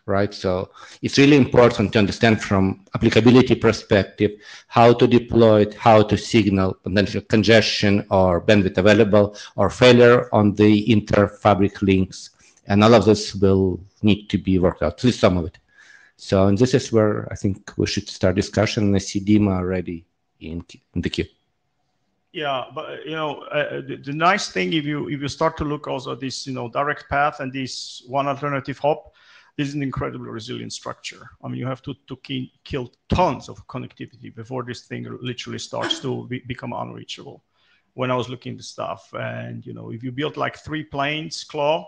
Speaker 1: right? So it's really important to understand from applicability perspective how to deploy it, how to signal potential congestion or bandwidth available or failure on the inter-fabric links and all of this will need to be worked out, at least some of it. So, and this is where I think we should start discussion. And I see Dima already in, in the queue.
Speaker 3: Yeah, but you know, uh, the, the, nice thing if you if you start to look also at this, you know, direct path and this one alternative hop, this is an incredibly resilient structure. I mean, you have to to key, kill tons of connectivity before this thing literally starts to be, become unreachable. When I was looking at the stuff, and you know, if you build like three planes, Clos,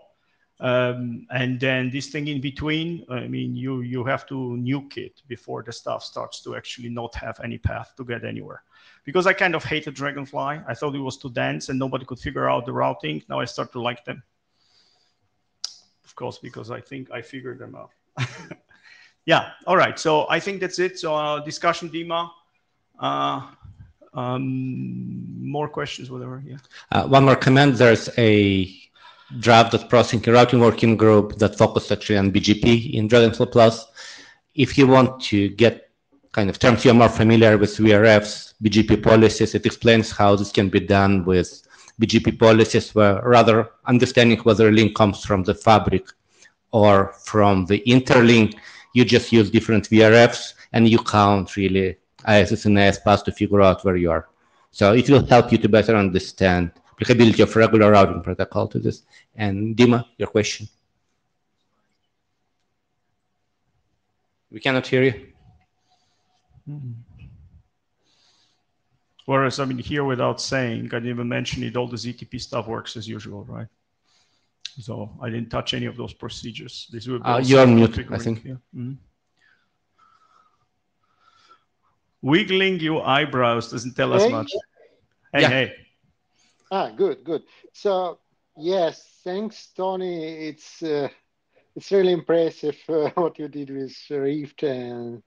Speaker 3: um, and then this thing in between, I mean, you you have to nuke it before the stuff starts to actually not have any path to get anywhere. Because I kind of hated Dragonfly. I thought it was too dense and nobody could figure out the routing. Now I start to like them. Of course, because I think I figured them out. (laughs) yeah, all right. So I think that's it. So uh, discussion, Dima. Uh, um, more questions, whatever. Yeah.
Speaker 1: Uh, one more comment. There's a draft of processing routing working group that focused actually on BGP in Dragonfly Plus. If you want to get kind of terms you're more familiar with VRFs, BGP policies, it explains how this can be done with BGP policies, where rather understanding whether a link comes from the fabric or from the interlink, you just use different VRFs and you count really ISS and IS paths to figure out where you are. So it will help you to better understand applicability of regular routing protocol to this. And Dima, your question. We cannot hear you.
Speaker 3: Mm -hmm. Whereas, I mean, here without saying, I didn't even mention it, all the ZTP stuff works as usual, right? So I didn't touch any of those procedures. This will
Speaker 1: uh, you're mute, I think.
Speaker 3: Yeah. Mm -hmm. Wiggling your eyebrows doesn't tell hey. us much. Hey, yeah. hey.
Speaker 12: Ah, good, good. So yes, thanks, Tony. It's uh, it's really impressive uh, (laughs) what you did with Rift, and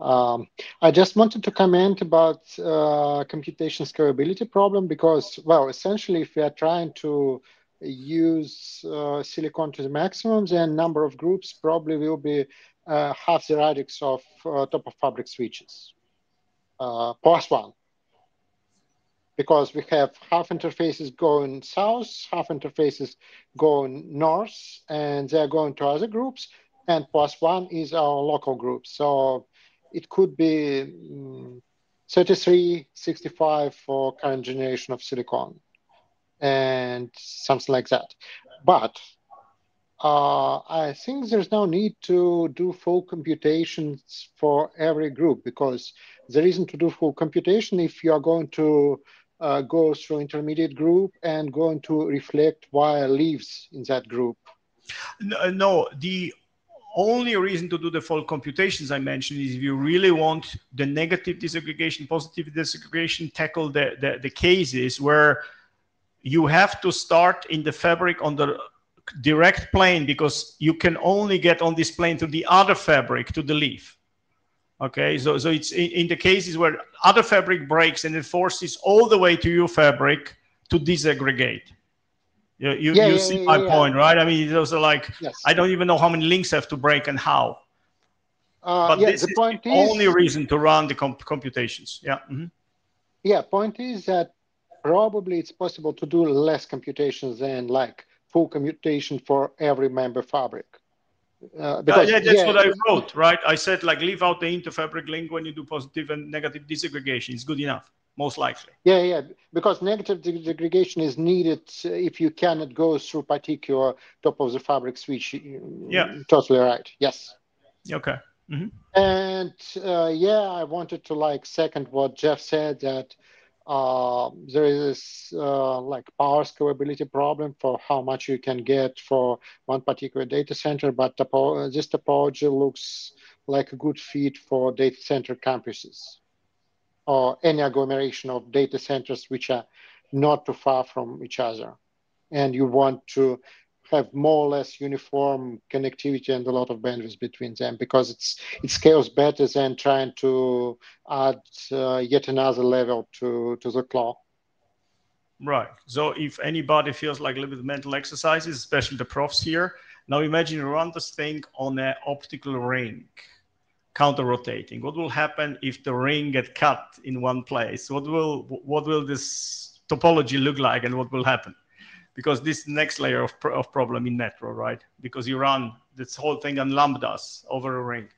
Speaker 12: um, I just wanted to comment about uh, computation scalability problem because, well, essentially, if we are trying to use uh, silicon to the maximum, then number of groups probably will be uh, half the radix of uh, top of fabric switches, plus one because we have half interfaces going south, half interfaces going north, and they're going to other groups, and plus one is our local group. So it could be um, 33, 65 for current generation of silicon, and something like that. But uh, I think there's no need to do full computations for every group because the reason to do full computation if you are going to uh, goes through intermediate group and going to reflect via leaves in that group?
Speaker 3: No, uh, no, the only reason to do the full computations I mentioned is if you really want the negative disaggregation, positive disaggregation, tackle the, the, the cases where you have to start in the fabric on the direct plane because you can only get on this plane to the other fabric to the leaf. Okay, so, so it's in, the cases where other fabric breaks and it forces all the way to your fabric to disaggregate. You, you,
Speaker 12: Yeah,
Speaker 3: you
Speaker 12: yeah,
Speaker 3: see
Speaker 12: yeah,
Speaker 3: my point, right? I mean, those are like,
Speaker 12: Yes.
Speaker 3: I don't even know how many links have to break and how.
Speaker 12: Uh,
Speaker 3: But this
Speaker 12: the
Speaker 3: is
Speaker 12: point
Speaker 3: the
Speaker 12: is,
Speaker 3: only reason to run the comp- computations. Yeah. mhm.
Speaker 12: yeah, point is that probably it's possible to do less computations than like full commutation for every member fabric. Uh,
Speaker 3: Yeah,
Speaker 12: because
Speaker 3: yeah, that's
Speaker 12: yeah,
Speaker 3: what I wrote, right? I said like leave out the interfabric link when you do positive and negative disaggregation. It's good enough, most likely.
Speaker 12: Yeah, yeah, because negative disaggregation is needed uh, if you cannot go through particular top of the fabric switch.
Speaker 3: Yeah.
Speaker 12: Totally right. Yes.
Speaker 3: Okay. Mhm.
Speaker 12: And uh, yeah, I wanted to like second what Jeff said that uh, there is this uh, like power scalability problem for how much you can get for one particular data center, but topo- this topology looks like a good fit for data center campuses or any agglomeration of data centers which are not too far from each other. And you want to have more or less uniform connectivity and a lot of bandwidth between them because it's it scales better than trying to add uh, yet another level to to the Clos.
Speaker 3: Right. So if anybody feels like a little bit of mental exercises, especially the profs here, now imagine you run this thing on an optical ring, counter rotating. What will happen if the ring get cut in one place? What will what will this topology look like, and what will happen? Because this next layer of, pro- of problem in Metro, right? Because you run this whole thing on lambdas over a ring.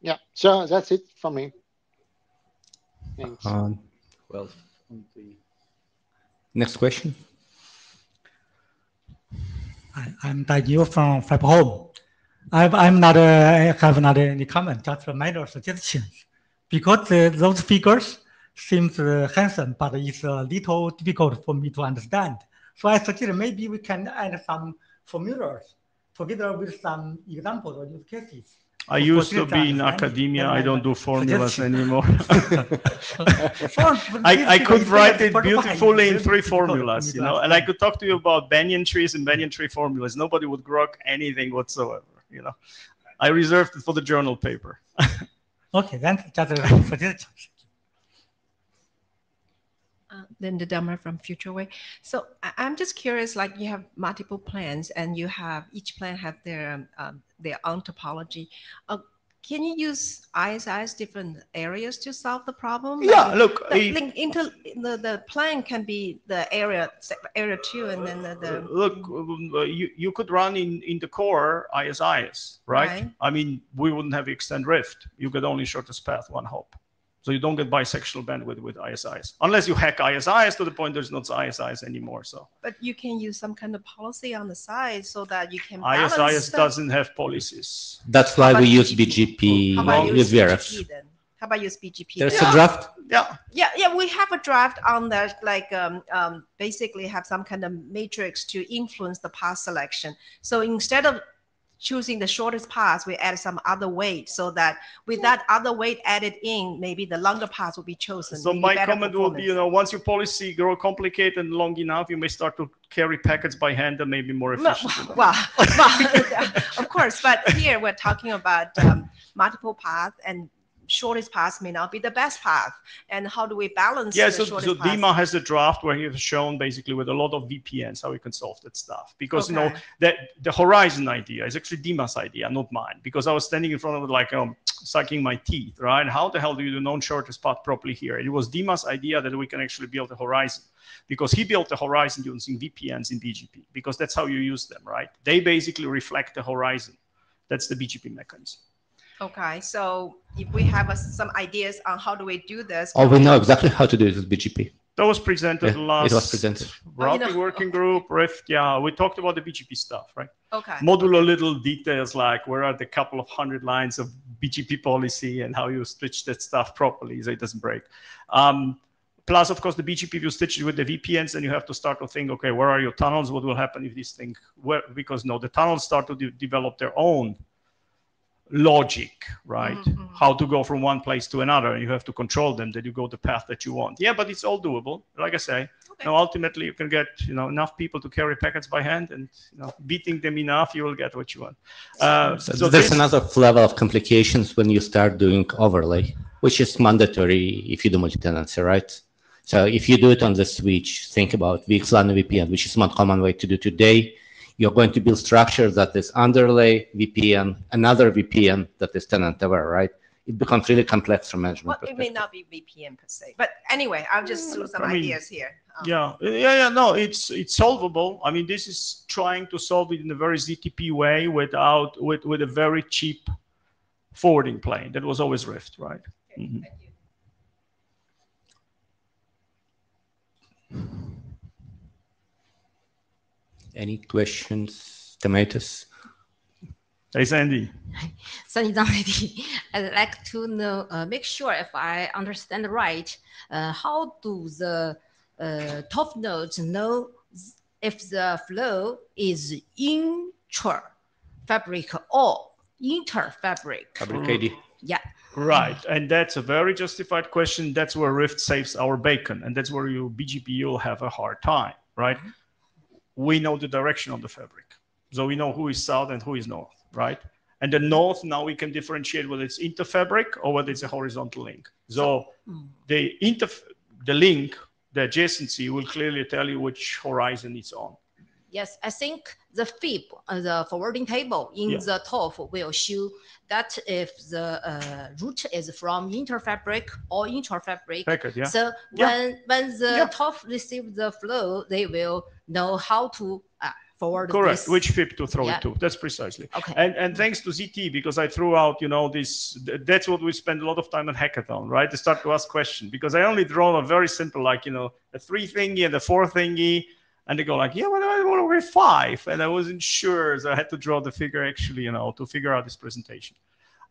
Speaker 12: Yeah. So that's it from me. Thanks.
Speaker 1: Um, well, next question.
Speaker 13: Hi, I'm Daniel from FiberHome. I'm, I'm not, uh, I have not any comment, just a minor suggestion. Because uh, those figures seems uh, handsome, but it's a little difficult for me to understand. So I suggest maybe we can add some formulas together with some examples or use cases.
Speaker 3: I used to be in academia. I don't do formulas anymore. (laughs) (laughs) I, I could write it beautifully in three
Speaker 13: Very difficult for
Speaker 3: formulas, you know, and I could talk to you about banyan trees and banyan tree formulas. Nobody would grok anything whatsoever, you know. I reserved it for the journal paper. (laughs)
Speaker 13: Okay, then just a suggestion.
Speaker 10: Uh, Linda Dunbar from Futurewei. So I- I'm just curious, like you have multiple plans and you have, each plan have their, um, their own topology. Uh, Can you use ISIS different areas to solve the problem?
Speaker 3: Yeah,
Speaker 10: uh,
Speaker 3: look,
Speaker 10: The
Speaker 3: I-
Speaker 10: link into, the, the plan can be the area, area two and then the, the.
Speaker 3: Look, um, uh, you, you could run in, in the core ISIS, right?
Speaker 10: Right.
Speaker 3: I mean, we wouldn't have extend rift. You get only shortest path, one hop. So you don't get bisectional bandwidth with ISIS, unless you hack ISIS to the point there's not ISIS anymore. So
Speaker 10: But you can use some kind of policy on the side so that you can balance.
Speaker 3: ISIS
Speaker 10: the-
Speaker 3: doesn't have policies.
Speaker 1: That's why we use
Speaker 10: BGP?
Speaker 1: BGP
Speaker 10: How about
Speaker 1: with
Speaker 10: use BGP then? How about use BGP?
Speaker 1: There's
Speaker 10: then?
Speaker 1: a draft.
Speaker 3: Yeah.
Speaker 10: Yeah, yeah, we have a draft on that, like um, um, basically have some kind of matrix to influence the path selection. So instead of choosing the shortest path, we add some other weight so that with that other weight added in, maybe the longer path will be chosen.
Speaker 3: So my comment will be, you know, once your policy grow complicated and long enough, you may start to carry packets by hand and maybe more
Speaker 10: Well,
Speaker 3: efficient. (laughs)
Speaker 10: well, well, (laughs) of course, but here we're talking about um, multiple paths and shortest path may not be the best path. And how do we balance
Speaker 3: Yeah,
Speaker 10: the
Speaker 3: so,
Speaker 10: shortest
Speaker 3: so? Dima has a draft where he has shown basically with a lot of VPNs how we can solve that stuff. Because you know that the Horizon idea is actually Dima's idea, not mine. Because I was standing in front of it like um, sucking my teeth, right? How the hell do you do non-shortest path properly here? It was Dima's idea that we can actually build a Horizon. Because he built the Horizon using VPNs in BGP, because that's how you use them, right? They basically reflect the Horizon. That's the BGP mechanism.
Speaker 10: Okay, so if we have uh, some ideas on how do we do this?
Speaker 1: Oh, we know exactly how to do it with BGP.
Speaker 3: That was presented
Speaker 1: Yeah,
Speaker 3: last.
Speaker 1: it was presented.
Speaker 3: Routing
Speaker 10: Oh, know-
Speaker 3: working group, Rift. Yeah, we talked about the BGP stuff, right?
Speaker 10: Okay.
Speaker 3: Modular little details like where are the couple of hundred lines of BGP policy and how you stitch that stuff properly so it doesn't break. Um, plus, of course, the BGP you stitch it with the VPNs, and you have to start to think, okay, where are your tunnels? What will happen if this thing? Where because no, the tunnels start to de- develop their own logic, right? How to go from one place to another, and you have to control them that you go the path that you want. Yeah, but it's all doable. Like I say, you know, ultimately you can get you know enough people to carry packets by hand, and you know, beating them enough, you will get what you want. Uh,
Speaker 1: So,
Speaker 3: so
Speaker 1: there's
Speaker 3: this-
Speaker 1: another level of complications when you start doing overlay, which is mandatory if you do multi-tenancy, right? So if you do it on the switch, think about VXLAN VPN, which is not common way to do today. You're going to build structure that is underlay VPN, another VPN that is tenant aware, right? It becomes really complex from management
Speaker 10: Well, it may not be VPN per se, but anyway, I'll just throw some
Speaker 3: I mean,
Speaker 10: ideas here. Um,
Speaker 3: Yeah, yeah, yeah. No, it's it's solvable. I mean, this is trying to solve it in a very ZTP way without with with a very cheap forwarding plane. That was always Rift, right? Mhm.
Speaker 1: Any questions, tomatoes?
Speaker 3: Hey, Sandy. (laughs)
Speaker 7: Sunny Zhang (laughs) I'd like to know, uh, make sure if I understand right, uh, how do the uh, top nodes know if the flow is intra fabric or inter fabric?
Speaker 1: Fabric ID.
Speaker 7: Yeah.
Speaker 3: Right, and that's a very justified question. That's where Rift saves our bacon, and that's where you BGP will have a hard time, right? We know the direction of the fabric, so we know who is south and who is north, right? And the north now we can differentiate whether it's interfabric or whether it's a horizontal link. So hmm. the inter the link, the adjacency will clearly tell you which horizon it's on.
Speaker 7: Yes, I think the FIB, uh, the forwarding table in
Speaker 3: Yeah.
Speaker 7: the top will show that if the uh, route is from interfabric or intrafabric.
Speaker 3: Packet, yeah.
Speaker 7: So
Speaker 3: Yeah.
Speaker 7: when when the
Speaker 3: Yeah.
Speaker 7: top receive the flow, they will know how to uh, forward
Speaker 3: Correct.
Speaker 7: this.
Speaker 3: Which FIB to throw it to. That's precisely.
Speaker 7: Okay.
Speaker 3: And and thanks to ZTE because I threw out, you know, this. th- That's what we spend a lot of time at hackathon, right? To start to ask questions because I only draw a very simple, like you know, a three thingy and a four thingy, and they go like, yeah, well, I want to wear five, and I wasn't sure, so I had to draw the figure actually, you know, to figure out this presentation.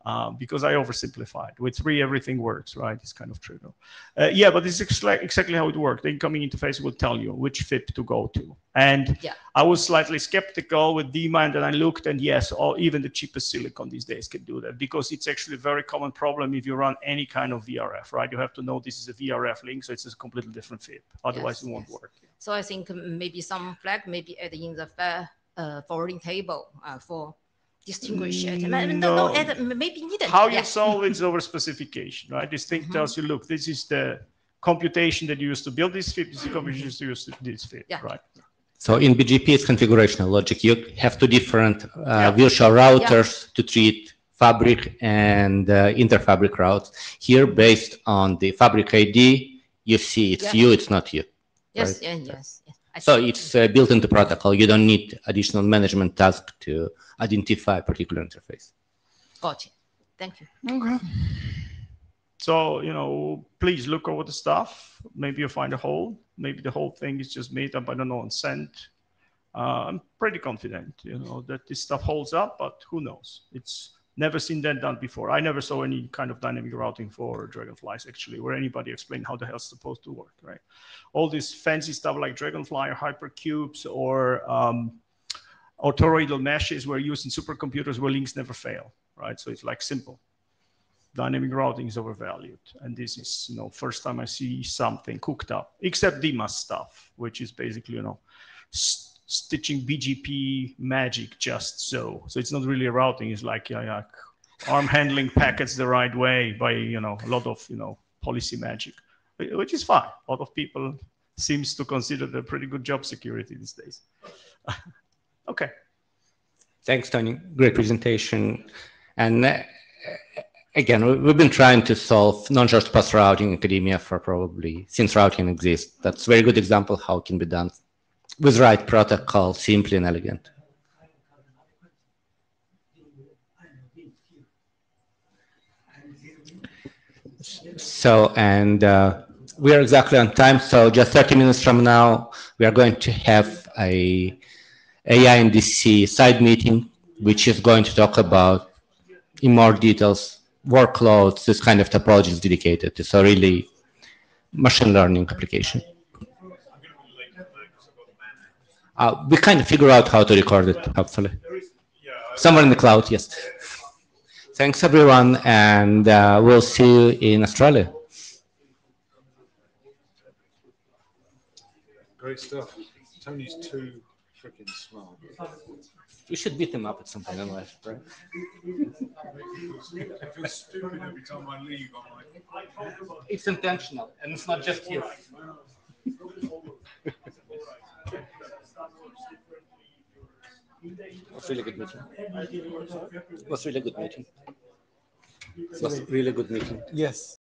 Speaker 3: Um, because I oversimplified. With three, everything works, right? It's kind of trivial. Uh, yeah, but this is ex- exactly how it works. The incoming interface will tell you which FIB to go to. And
Speaker 7: Yeah.
Speaker 3: I was slightly skeptical with Dima, and I looked, and yes, all, even the cheapest silicon these days can do that because it's actually a very common problem if you run any kind of VRF, right? You have to know this is a VRF link, so it's a completely different FIB. Otherwise,
Speaker 7: Yes,
Speaker 3: it won't
Speaker 7: yes.
Speaker 3: work.
Speaker 7: So I think maybe some flag maybe add in the fa- uh, forwarding table uh, for distinguish it. No, no, no,
Speaker 3: No.
Speaker 7: maybe needed.
Speaker 3: How
Speaker 7: yeah.
Speaker 3: you solve it is over specification, right? This thing tells you, look, this is the computation that you used to build this FIB, this is the computation you used to use this FIB,
Speaker 7: Yeah.
Speaker 3: right?
Speaker 1: So in BGP, it's configurational logic. You have two different uh,
Speaker 3: Yeah.
Speaker 1: virtual routers to treat fabric and uh, interfabric routes. Here, based on the fabric ID, you see it's
Speaker 7: Yeah.
Speaker 1: you, it's not you.
Speaker 7: Yes,
Speaker 1: right?
Speaker 7: yeah, yes. yes.
Speaker 1: So it's uh, built into protocol. You don't need additional management task to identify a particular interface.
Speaker 7: Got it. Thank you.
Speaker 3: Okay. So, you know, please look over the stuff. Maybe you'll find a hole. Maybe the whole thing is just made up, I don't know, on sent. Uh, I'm pretty confident, you know, that this stuff holds up, but who knows? It's never seen that done before. I never saw any kind of dynamic routing for dragonflies, actually, where anybody explained how the hell it's supposed to work, right? All this fancy stuff like dragonfly or hypercubes or um, or toroidal meshes were used in supercomputers where links never fail, right? So it's like simple dynamic routing is overvalued. And this is, you know, first time I see something cooked up, except Dima's stuff, which is basically, you know, stitching BGP magic just so. So it's not really a routing. It's like, yeah, yeah, arm handling packets the right way by, you know, a lot of, you know, policy magic, which is fine. A lot of people seems to consider the pretty good job security these days. (laughs) okay.
Speaker 1: Thanks, Tony. Great presentation. And uh, again, we- we've been trying to solve non-short path routing in academia for probably since routing exists. That's a very good example how it can be done with right protocol, simply and elegant. So, and uh, we are exactly on time. So just 30 minutes from now, we are going to have a AI and DC side meeting, which is going to talk about in more details workloads, this kind of topologies dedicated to so really machine learning application. Uh, we kind of figure out how to record it, hopefully. Somewhere in the cloud, yes. Thanks, everyone, and uh, we'll see you in Australia.
Speaker 4: Great stuff. Tony's too freaking smart.
Speaker 1: We should beat them up at some point in life, right?
Speaker 4: I feel stupid every time I leave. I'm like,
Speaker 1: It's intentional, and it's not just you. (laughs) was really good meeting. It was really good meeting. It was really good meeting.
Speaker 2: Yes.